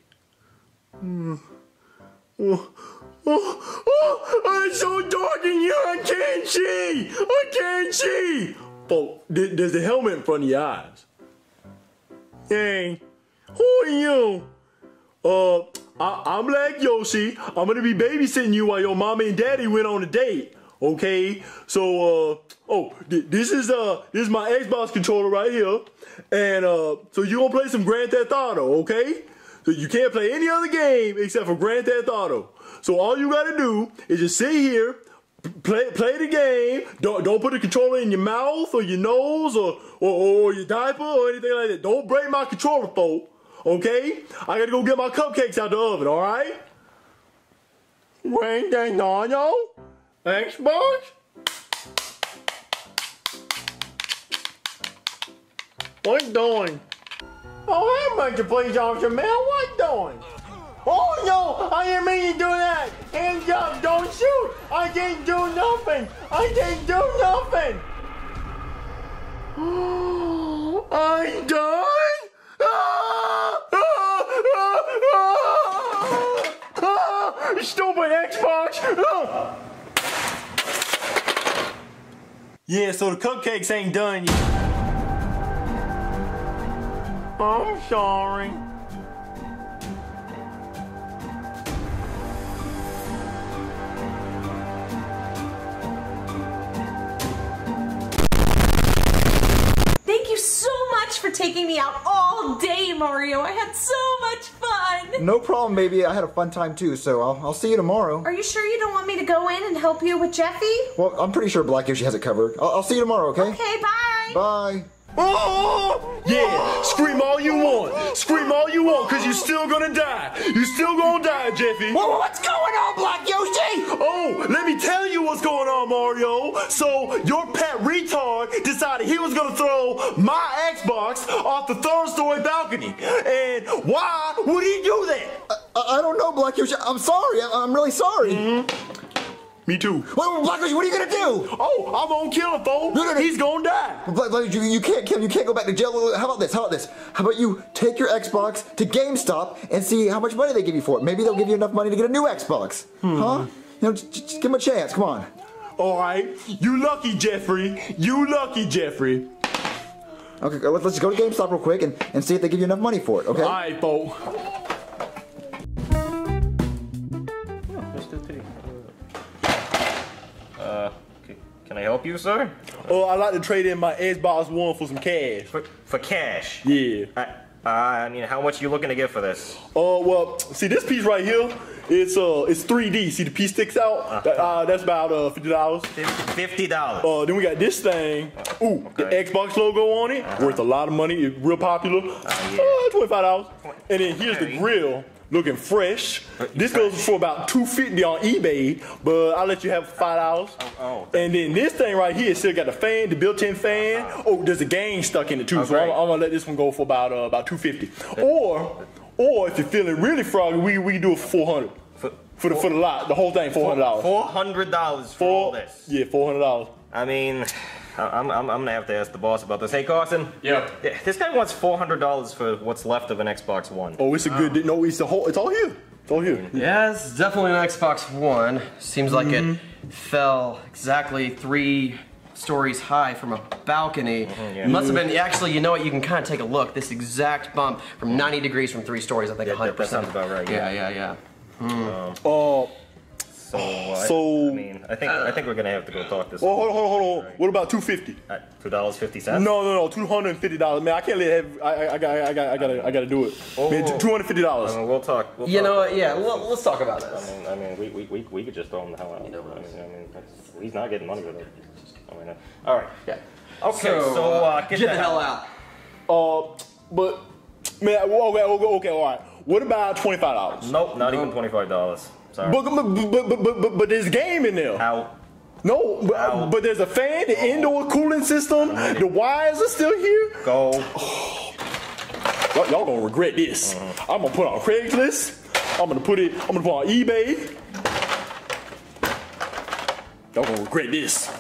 E: Oh, oh, oh, it's so dark in here. I can't see. I can't see. Th- there's a helmet in front of your eyes. Hey, who are you? Uh, I, I'm Black Yoshi. I'm gonna be babysitting you while your mommy and daddy went on a date. Okay, so uh, oh, th- this is uh, this is my Xbox controller right here, and uh, so you gonna play some Grand Theft Auto, okay? So you can't play any other game except for Grand Theft Auto. So all you gotta do is just sit here, play play the game. Don't don't put the controller in your mouth or your nose or or, or your diaper or anything like that. Don't break my controller, folks. Okay? I gotta go get my cupcakes out the oven, alright? When they know yo? Xbox? What you doing? Oh, hey, Mr. Police Officer, man, what doing? Oh, no, I didn't mean to do that. Hands up, don't shoot. I didn't do nothing. I didn't do nothing. I died? Ah! Ah! Ah! Stupid Xbox! Ah! Yeah, so the cupcakes ain't done yet. I'm sorry.
D: Thank you so much for taking me out all day, Mario. I had so much fun.
B: No problem, baby. I had a fun time too. So I'll, I'll see you tomorrow.
D: Are you sure you don't want me to go in and help you with Jeffy?
B: Well, I'm pretty sure Black Yoshi has it covered. I'll, I'll see you tomorrow. Okay?
D: Okay, bye.
B: Bye.
E: Oh! Yeah, scream all you want. Scream all you want, cause you're still gonna die. You're still gonna die, Jeffy.
B: Whoa, what's going on, Black Yoshi?
E: Oh, let me tell you what's going on, Mario. So, your pet retard decided he was gonna throw my Xbox off the third story balcony. And why would he do that?
B: I, I don't know, Black Yoshi. I'm sorry. I'm really sorry. Mm-hmm.
E: Me too.
B: Wait, wait, Black Yoshi, what are you gonna do?
E: Oh, I'm gonna kill him, folks.
B: No, no, no.
E: He's gonna die.
B: Black, you, you can't kill him. You can't go back to jail. How about this? How about this? How about you take your Xbox to GameStop and see how much money they give you for it? Maybe they'll give you enough money to get a new Xbox. Hmm. Huh? You know, just, just give him a chance. Come on.
E: All right, you lucky, Jeffrey. You lucky, Jeffrey.
B: Okay, let's, let's go to GameStop real quick and, and see if they give you enough money for it. Okay?
E: All right, folks.
C: Help you, sir?
E: Oh, I'd like to trade in my Xbox One for some cash.
C: For, for cash?
E: Yeah.
C: I, uh, I mean, how much you looking to get for this?
E: Uh, well, see this piece right here. It's uh, it's 3D. See the piece sticks out. That, uh, that's about uh, fifty dollars.
C: Fifty dollars.
E: Uh, then we got this thing. Ooh, the Xbox logo on it. Worth a lot of money. It's real popular.
C: yeah.
E: Uh, twenty five dollars. And then here's the grill. Looking fresh.
C: Uh,
E: This goes for about two fifty on eBay, but I'll let you have five dollars.
C: oh,
E: and then this thing right here still got the fan, the built-in fan. Oh, there's a game stuck in it too, so I'm, I'm gonna let this one go for about uh, about two fifty. Or, or if you're feeling really froggy, we we do it for four hundred.
C: For-
E: For the for the lot, the whole thing, four hundred dollars.
C: Four hundred dollars for all this.
E: Yeah, four hundred dollars.
C: I mean, I'm, I'm, I'm gonna have to ask the boss about this. Hey, Carson.
F: Yeah.
C: This guy wants four hundred dollars for what's left of an Xbox One.
E: Oh, it's a good. No, it's the whole. It's all here. It's all here.
F: Yeah, it's definitely an Xbox One. Seems like it mm-hmm. fell exactly three stories high from a balcony.
C: Mm-hmm, yeah.
F: It must have been, actually, you know what, you can kind of take a look. This exact bump from 90 degrees from three stories, I think
C: Yeah,
F: 100%.
C: that- that sounds about right,
F: Yeah,
C: yeah.
F: yeah, yeah. Hmm.
E: Uh,
C: So, uh,
E: So-
C: I, I mean, I think I think we're gonna have to go talk this.
E: well, hold on, hold on, hold on. What about two fifty?
C: Two dollars fifty cents.
E: No, no, no, two hundred and fifty dollars. Man, I can't let have. I, I, I got, I got, I got, I got to do it. Man,
C: Oh.
E: two hundred fifty dollars.
C: I mean, we'll talk. We'll
F: You
C: talk.
F: know what, yeah, well, let's talk about this.
C: I
F: this.
C: mean, I mean, we, we, we, we could just throw him the hell out. I mean, I mean, he's not getting money with it. I mean, uh, all right.
F: Yeah.
C: Okay, so, uh, get,
F: the hell out.
E: Uh, but man, okay, okay, okay, all right. What about twenty five dollars?
C: Nope, not even twenty-five dollars. Sorry.
E: But, but, but, but, but, but, but there's game in there.
C: Out.
E: No, but,
C: Ow.
E: but there's a fan, the indoor cooling system, the wires are still here.
C: Go.
E: Y'all, y'all gonna regret this. Mm. I'm gonna put on Craigslist. I'm gonna put it. I'm gonna put on eBay. Y'all gonna regret this.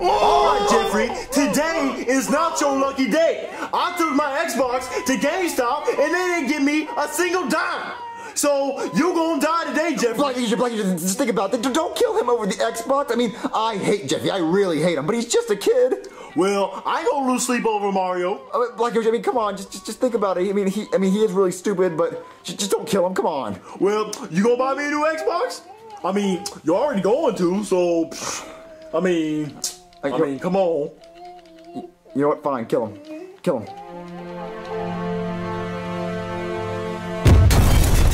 A: All right, Jeffrey. Today is not your lucky day. I took my Xbox to GameStop and they didn't give me a single dime. So you gonna die today, Jeffrey.
B: Blackie, Blackie, just think about it. Don't kill him over the Xbox. I mean, I hate Jeffy. I really hate him, but he's just a kid.
A: Well, I ain't gonna lose sleep over Mario.
B: I mean, Blackie, I mean, come on, just, just, just think about it. I mean, he, I mean, he is really stupid, but just, just don't kill him. Come on.
A: Well, you gonna buy me a new Xbox?
E: I mean, you're already going to, so I mean, I mean, come on.
B: You know what? Fine, kill him. Kill him.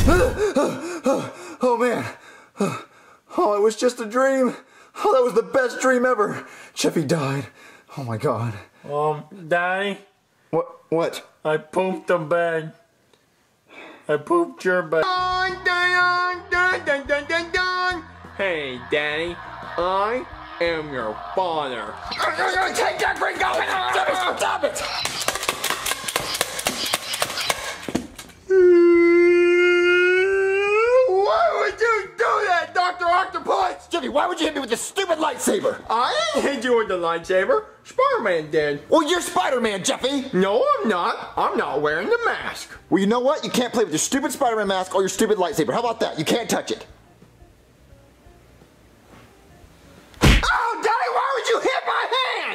B: oh man. Oh, it was just a dream. Oh, that was the best dream ever. Jeffy died. Oh my god.
E: Um, Daddy,
B: What? What?
E: I pooped the bed. I pooped your bed.
G: Hey, Daddy. I am your father.
B: Take Jeffrey, go! Stop it!
A: Why would you do that, Dr. Octopus?
B: Jeffy, why would you hit me with this stupid lightsaber?
A: I ain't hit you with the lightsaber. Spider-Man did.
B: Well, you're Spider-Man, Jeffy.
A: No, I'm not. I'm not wearing the mask.
B: Well, you know what? You can't play with your stupid Spider-Man mask or your stupid lightsaber. How about that? You can't touch it.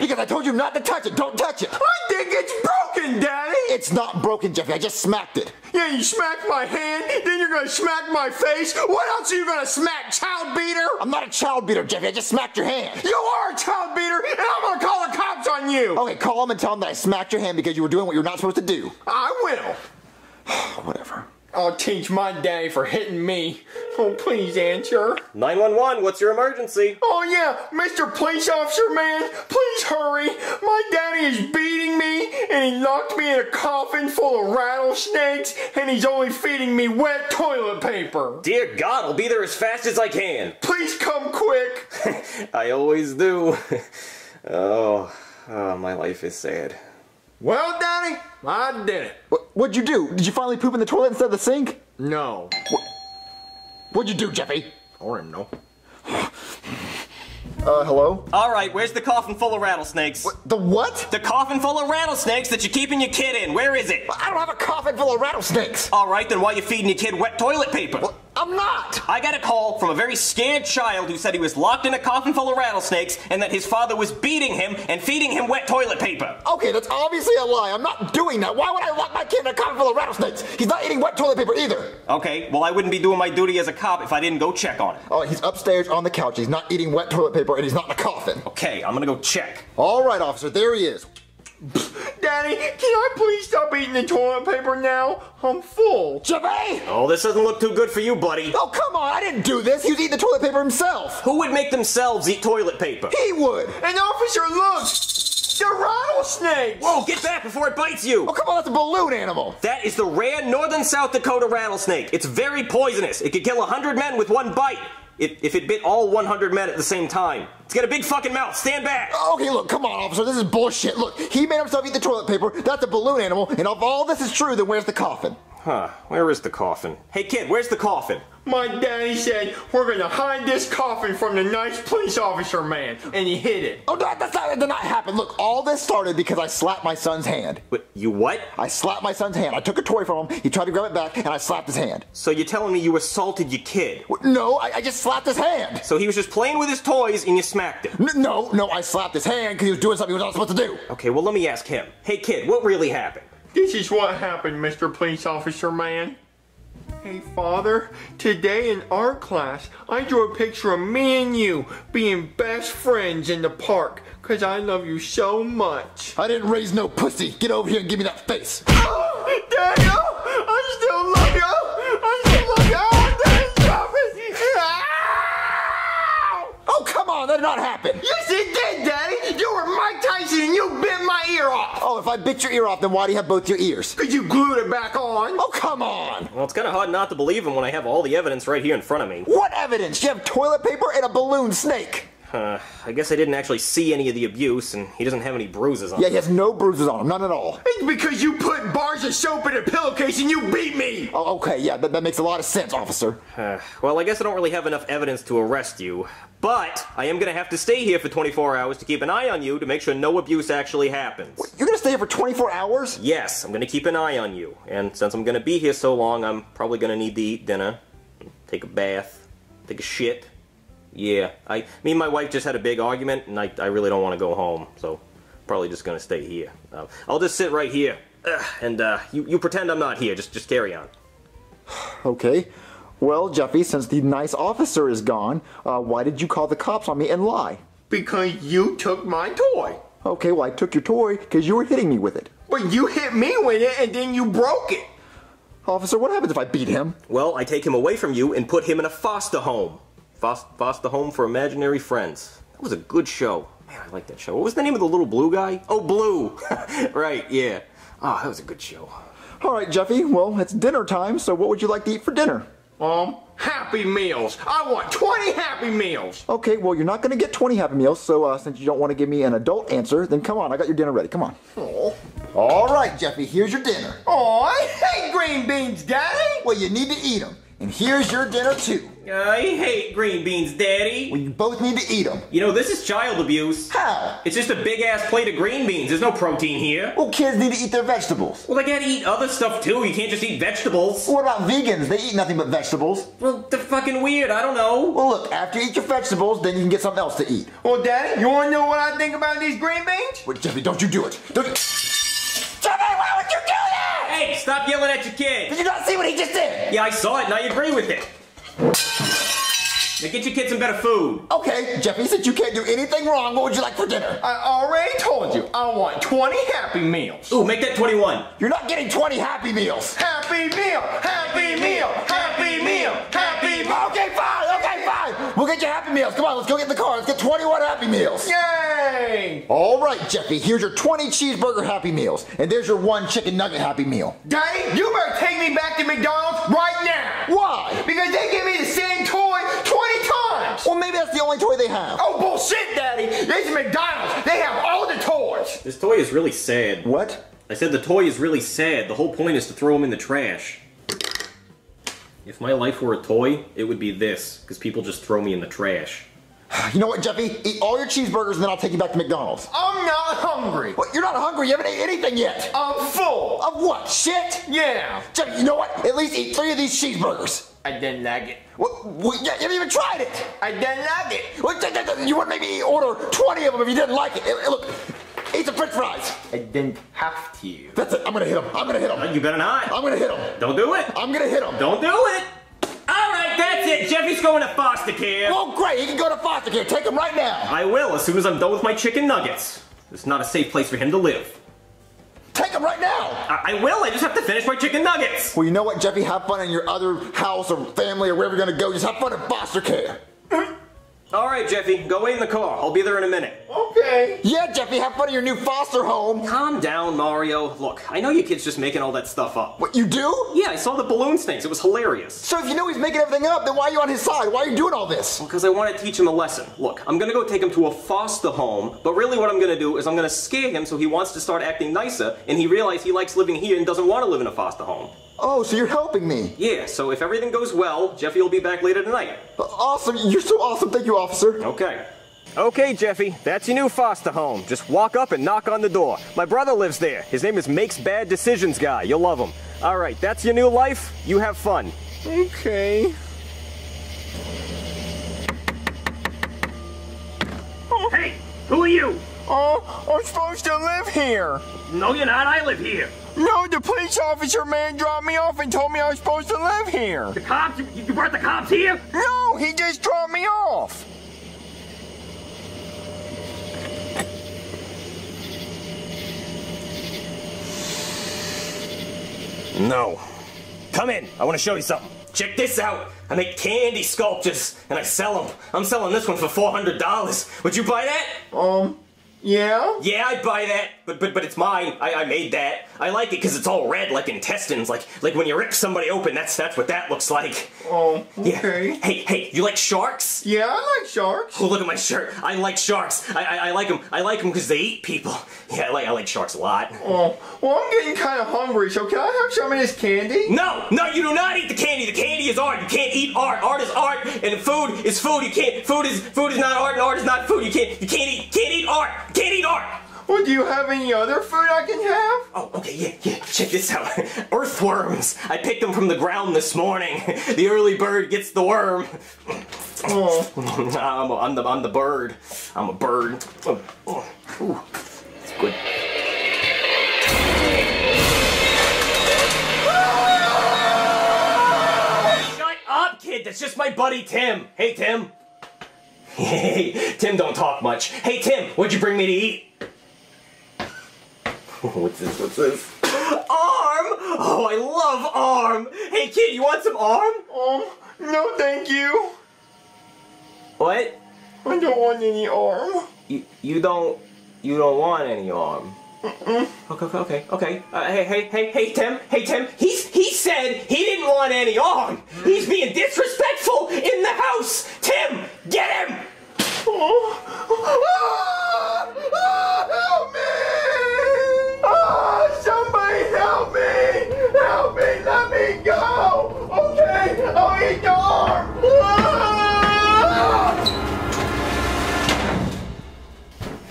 B: Because I told you not to touch it. Don't touch it.
A: I think it's broken, Daddy.
B: It's not broken, Jeffy. I just smacked it.
A: Yeah, you smacked my hand, then you're gonna smack my face. What else are you gonna smack, child beater?
B: I'm not a child beater, Jeffy. I just smacked your hand.
A: You are a child beater, and I'm gonna call the cops on you.
B: Okay, call him and tell him that I smacked your hand because you were doing what you're not supposed to do.
A: I will.
B: Whatever.
A: I'll teach my daddy for hitting me. Oh, please answer.
C: 911, what's your emergency?
A: Oh yeah, Mr. Police Officer Man, please hurry. My daddy is beating me and he locked me in a coffin full of rattlesnakes and he's only feeding me wet toilet paper.
C: Dear God, I'll be there as fast as I can.
A: Please come quick.
C: I always do. oh, oh, my life is sad.
A: Well, Daddy, I did it.
B: What, what'd you do? Did you finally poop in the toilet instead of the sink?
A: No,
B: What'd you do, Jeffy?
A: I don't know.
B: Uh, hello?
C: All right, where's the coffin full of rattlesnakes?
B: The what?
C: The coffin full of rattlesnakes that you're keeping your kid in. Where is it?
B: I don't have a coffin full of rattlesnakes.
C: All right, then why you feeding your kid wet toilet paper?
B: I'm not.
C: I got a call from a very scared child who said he was locked in a coffin full of rattlesnakes and that his father was beating him and feeding him wet toilet paper.
B: Okay, that's obviously a lie. I'm not doing that. Why would I lock my kid in a coffin full of rattlesnakes? He's not eating wet toilet paper either.
C: Okay, well, I wouldn't be doing my duty as a cop if I didn't go check on him.
B: Oh, he's upstairs on the couch. He's not eating wet toilet paper and he's not in a coffin.
C: Okay, I'm gonna go check.
B: All right, officer, there he is.
A: Daddy, can I please stop eating the toilet paper now? I'm full.
B: Jeffy!
C: Oh, this doesn't look too good for you, buddy.
B: Oh, come on. I didn't do this. He was eating the toilet paper himself.
C: Who would make themselves eat toilet paper?
B: He would.
A: And officer, look! They're rattlesnakes!
C: Whoa, get back before it bites you!
B: Oh, come on, that's a balloon animal.
C: That is the rare northern South Dakota rattlesnake. It's very poisonous. It could kill a 100 men with one bite. If, if it bit all 100 men at the same time. It's got a big fucking mouth. Stand back!
B: Okay, look, come on, officer. This is bullshit. Look, he made himself eat the toilet paper. That's a balloon animal. And if all this is true, then where's the coffin?
C: Huh, where is the coffin? Hey kid, where's the coffin?
A: My daddy said we're gonna hide this coffin from the nice police officer man, and he hid it.
B: Oh, that, that's not, that did not happen. Look, all this started because I slapped my son's hand.
C: What, you what?
B: I slapped my son's hand. I took a toy from him. He tried to grab it back, and I slapped his hand.
C: So you're telling me you assaulted your kid?
B: No, I, I just slapped his hand.
C: So he was just playing with his toys and you smacked him?
B: N- no, no, I slapped his hand because he was doing something he was not supposed to do.
C: Okay, well let me ask him. Hey kid, what really happened?
A: This is what happened, Mr. Police Officer Man. Hey, Father, today in art class, I drew a picture of me and you being best friends in the park because I love you so much.
B: I didn't raise no pussy. Get over here and give me that face.
A: Oh, Daddy, oh, I still love you. I still love you. Oh, Daddy, stop it. Ow!
B: Oh, come on, that did not happen.
A: Yes, it did, Daddy. You were Mike Tyson and you bit my ear off.
B: Oh, if I bit your ear off, then why do you have both your ears?
A: Because you glued it back on.
B: Oh, come on.
C: Well, it's kind of hard not to believe him when I have all the evidence right here in front of me.
B: What evidence? You have toilet paper and a balloon snake.
C: Uh, I guess I didn't actually see any of the abuse, and he doesn't have any bruises on
B: Yeah,
C: him.
B: Yeah, he has no bruises on him, none at all.
A: It's because you put bars of soap in a pillowcase and you beat me.
B: Oh, okay, yeah, that, that makes a lot of sense, officer.
C: Uh, well, I guess I don't really have enough evidence to arrest you, but I am gonna have to stay here for 24 hours to keep an eye on you to make sure no abuse actually happens.
B: You're gonna stay here for 24 hours?
C: Yes, I'm gonna keep an eye on you, and since I'm gonna be here so long, I'm probably gonna need to eat dinner, take a bath, take a shit. Yeah, I, me and my wife just had a big argument, and I, I really don't want to go home, so probably just gonna stay here. Uh, I'll just sit right here, Ugh, and uh, you, you pretend I'm not here. Just, just carry on.
B: Okay. Well, Jeffy, since the nice officer is gone, uh, why did you call the cops on me and lie?
A: Because you took my toy.
B: Okay, well, I took your toy because you were hitting me with it.
A: But you hit me with it and then you broke it.
B: Officer, what happens if I beat him?
C: Well, I take him away from you and put him in a foster home. Fos- foster home for imaginary friends. That was a good show. Man, I like that show. What was the name of the little blue guy? Oh, Bloo. right, yeah. Oh, that was a good show.
B: All right, Jeffy, well, it's dinner time, so what would you like to eat for dinner?
A: Um, Happy Meals. I want 20 Happy Meals.
B: Okay, well, you're not going to get 20 Happy Meals, so uh, since you don't want to give me an adult answer, then come on, I got your dinner ready. Come on. All right, Jeffy, here's your dinner.
A: Oh, I hate green beans, Daddy.
B: Well, you need to eat them. And here's your dinner, too.
C: Uh, I hate green beans, Daddy.
B: Well, you both need to eat them.
C: You know, this is child abuse.
B: How?
C: It's just a big ass plate of green beans. There's no protein here.
B: Well, kids need to eat their vegetables.
C: Well, they gotta eat other stuff too. You can't just eat vegetables.
B: What about vegans? They eat nothing but vegetables.
C: Well, they're fucking weird. I don't know.
B: Well, look, after you eat your vegetables, then you can get something else to eat.
A: Well, Daddy, you want to know what I think about these green beans?
B: Wait, Jeffy, don't you do it. Don't Jeffy, why would you do that?
C: Hey, stop yelling at your kid.
B: Did you not see what he just did?
C: Yeah, I saw it and I agree with it. Thank now get your kids some better food.
B: Okay, Jeffy, since you can't do anything wrong, what would you like for dinner?
A: I already told you, I want 20 Happy Meals.
C: Ooh, make that 21.
B: You're not getting 20 Happy Meals.
A: Happy Meal, Happy Meal, Happy Meal, Happy Meal.
B: Okay, fine, okay, fine. We'll get you Happy Meals. Come on, let's go get in the car. Let's get 21 Happy Meals.
A: Yay!
B: All right, Jeffy, here's your 20 cheeseburger Happy Meals. And there's your one chicken nugget Happy Meal.
A: Daddy, you better take me back to McDonald's right now.
B: Why?
A: Because they give me the same
B: only toy they have.
A: Oh, bullshit, Daddy. This is McDonald's. They have all the toys.
C: This toy is really sad.
B: What?
C: I said the toy is really sad. The whole point is to throw him in the trash. If my life were a toy, it would be this, because people just throw me in the trash.
B: You know what, Jeffy? Eat all your cheeseburgers and then I'll take you back to McDonald's.
A: I'm not hungry.
B: What? You're not hungry. You haven't ate anything yet.
A: I'm full.
B: Of what? Shit?
A: Yeah.
B: Jeffy, you know what? At least eat three of these cheeseburgers.
A: I didn't like it.
B: What? you haven't even tried it.
A: I didn't like it.
B: What, You wouldn't make me order 20 of them if you didn't like it. Look, eat some french fries.
A: I didn't have to.
B: That's it. I'm gonna hit him. I'm gonna hit him.
C: You better not.
B: I'm gonna hit him.
C: Don't do it.
B: I'm gonna hit him.
C: Don't do it. All right, that's it. Jeffy's going to foster care.
B: Oh, great. He can go to foster care. Take him right now.
C: I will as soon as I'm done with my chicken nuggets. It's not a safe place for him to live.
B: Take him right now.
C: I, I will. I just have to finish my chicken nuggets.
B: Well, you know what, Jeffy? Have fun in your other house or family or wherever you're gonna go. Just have fun in foster care.
C: All right, Jeffy, go wait in the car. I'll be there in a minute.
A: Okay.
B: Yeah, Jeffy, have fun in your new foster home.
C: Calm down, Mario. Look, I know your kid's just making all that stuff up.
B: What, you do?
C: Yeah, I saw the balloon things. It was hilarious.
B: So if you know he's making everything up, then why are you on his side? Why are you doing all this?
C: Because I want to teach him a lesson. Look, I'm gonna go take him to a foster home, but really what I'm gonna do is I'm gonna scare him so he wants to start acting nicer, and he realizes he likes living here and doesn't want to live in a foster home.
B: Oh, so you're helping me.
C: Yeah, so if everything goes well, Jeffy will be back later tonight.
B: Awesome. You're so awesome. Thank you, officer.
C: Okay. Okay, Jeffy, that's your new foster home. Just walk up and knock on the door. My brother lives there. His name is Makes Bad Decisions Guy. You'll love him. All right, that's your new life. You have fun.
A: Okay.
H: Hey, who are you?
A: Oh, I'm supposed to live here.
H: No, you're not. I live here.
A: No, the police officer man dropped me off and told me I was supposed to live here.
H: The cops? You, you brought the cops here?
A: No, he just dropped me off.
C: No. Come in. I want to show you something. Check this out. I make candy sculptures and I sell them. I'm selling this one for $400. Would you buy that?
A: Um, yeah?
C: Yeah, I'd buy that, but but but it's mine. I, I made that. I like it because it's all red, like intestines. Like like when you rip somebody open, that's that's what that looks like.
A: Oh,
C: Yeah.
A: okay.
C: Hey hey, you like sharks?
A: Yeah, I like sharks.
C: Oh, look at my shirt. I like sharks. I I, I like them. I like them because they eat people. Yeah, I like I like sharks a lot.
A: Oh, well, I'm getting kind of hungry, so can I have some of this candy?
C: No, no, you do not eat the candy. The candy is art. You can't eat art. Art is art, and food is food. You can't. Food is food is not art, and art is not food. You can't. You can't eat. Can't eat art. Can't eat art.
A: Well, do you have any other food I can have?
C: Oh, okay, yeah, yeah. Check this out. Earthworms. I picked them from the ground this morning. The early bird gets the worm.
A: Oh,
C: I'm, a, I'm the I'm the bird. I'm a bird. Oh, oh, ooh, it's good. Shut up, kid. That's just my buddy Tim. Hey, Tim. Hey, Tim don't talk much. Hey, Tim, what'd you bring me to eat? What's this? What's this? Arm! Oh, I love arm! Hey, kid, you want some arm?
A: um, no, thank you.
C: What?
A: I don't want any arm.
C: You you don't you don't want any arm? Okay, okay, okay, okay. Uh, hey, hey, hey, hey, Tim, hey, Tim. He's he said he didn't want any arm. He's being disrespectful in the house. Tim, get him!
A: Oh, ah, ah, help me! Help me! Let me go! Okay, I'll eat the arm! Ah!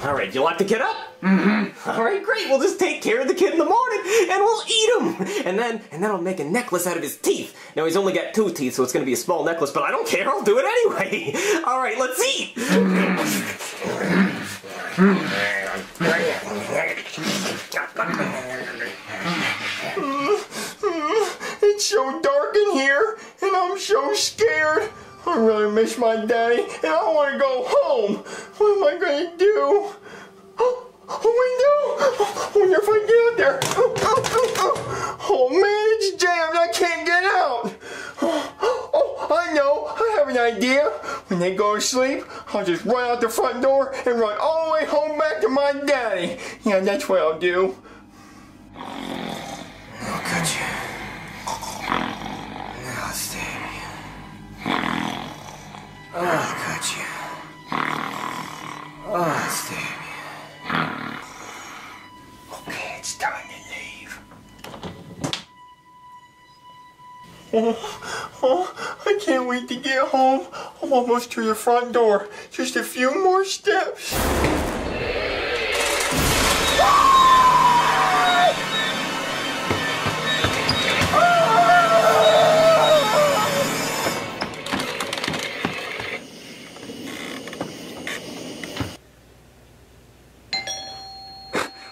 C: All right, you lock the kid up. Mm-hmm. All right, great. We'll just take care of the kid in the morning, and we'll eat him. And then, and then I'll make a necklace out of his teeth. Now he's only got two teeth, so it's gonna be a small necklace. But I don't care. I'll do it anyway. All right, let's eat.
A: It's so dark in here, and I'm so scared. I really miss my daddy, and I want to go home. What am I gonna do? Oh, oh window! I wonder if I can get out there. Oh, oh, oh, oh. Oh, man, it's jammed. I can't get out. Oh, I know. I have an idea. When they go to sleep, I'll just run out the front door and run all the way home back to my daddy. Yeah, that's what I'll do. Oh, oh, okay, it's time to leave. Oh, oh, I can't wait to get home. I'm almost to the front door. Just a few more steps.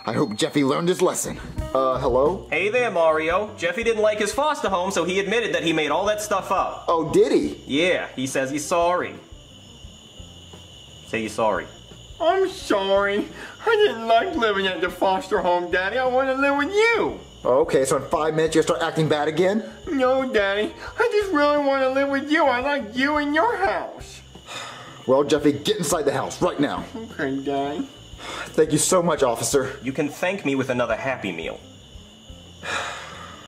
B: I hope Jeffy learned his lesson. Uh, hello?
C: Hey there, Mario. Jeffy didn't like his foster home, so he admitted that he made all that stuff up.
B: Oh, did he?
C: Yeah, he says he's sorry. Say you're sorry.
A: I'm sorry. I didn't like living at the foster home, Daddy. I want to live with you.
B: Okay, so in five minutes you'll start acting bad again?
A: No, Daddy. I just really want to live with you. I like you in your house.
B: Well, Jeffy, get inside the house right now.
G: Okay, Dad.
B: Thank you so much, officer.
C: You can thank me with another Happy Meal.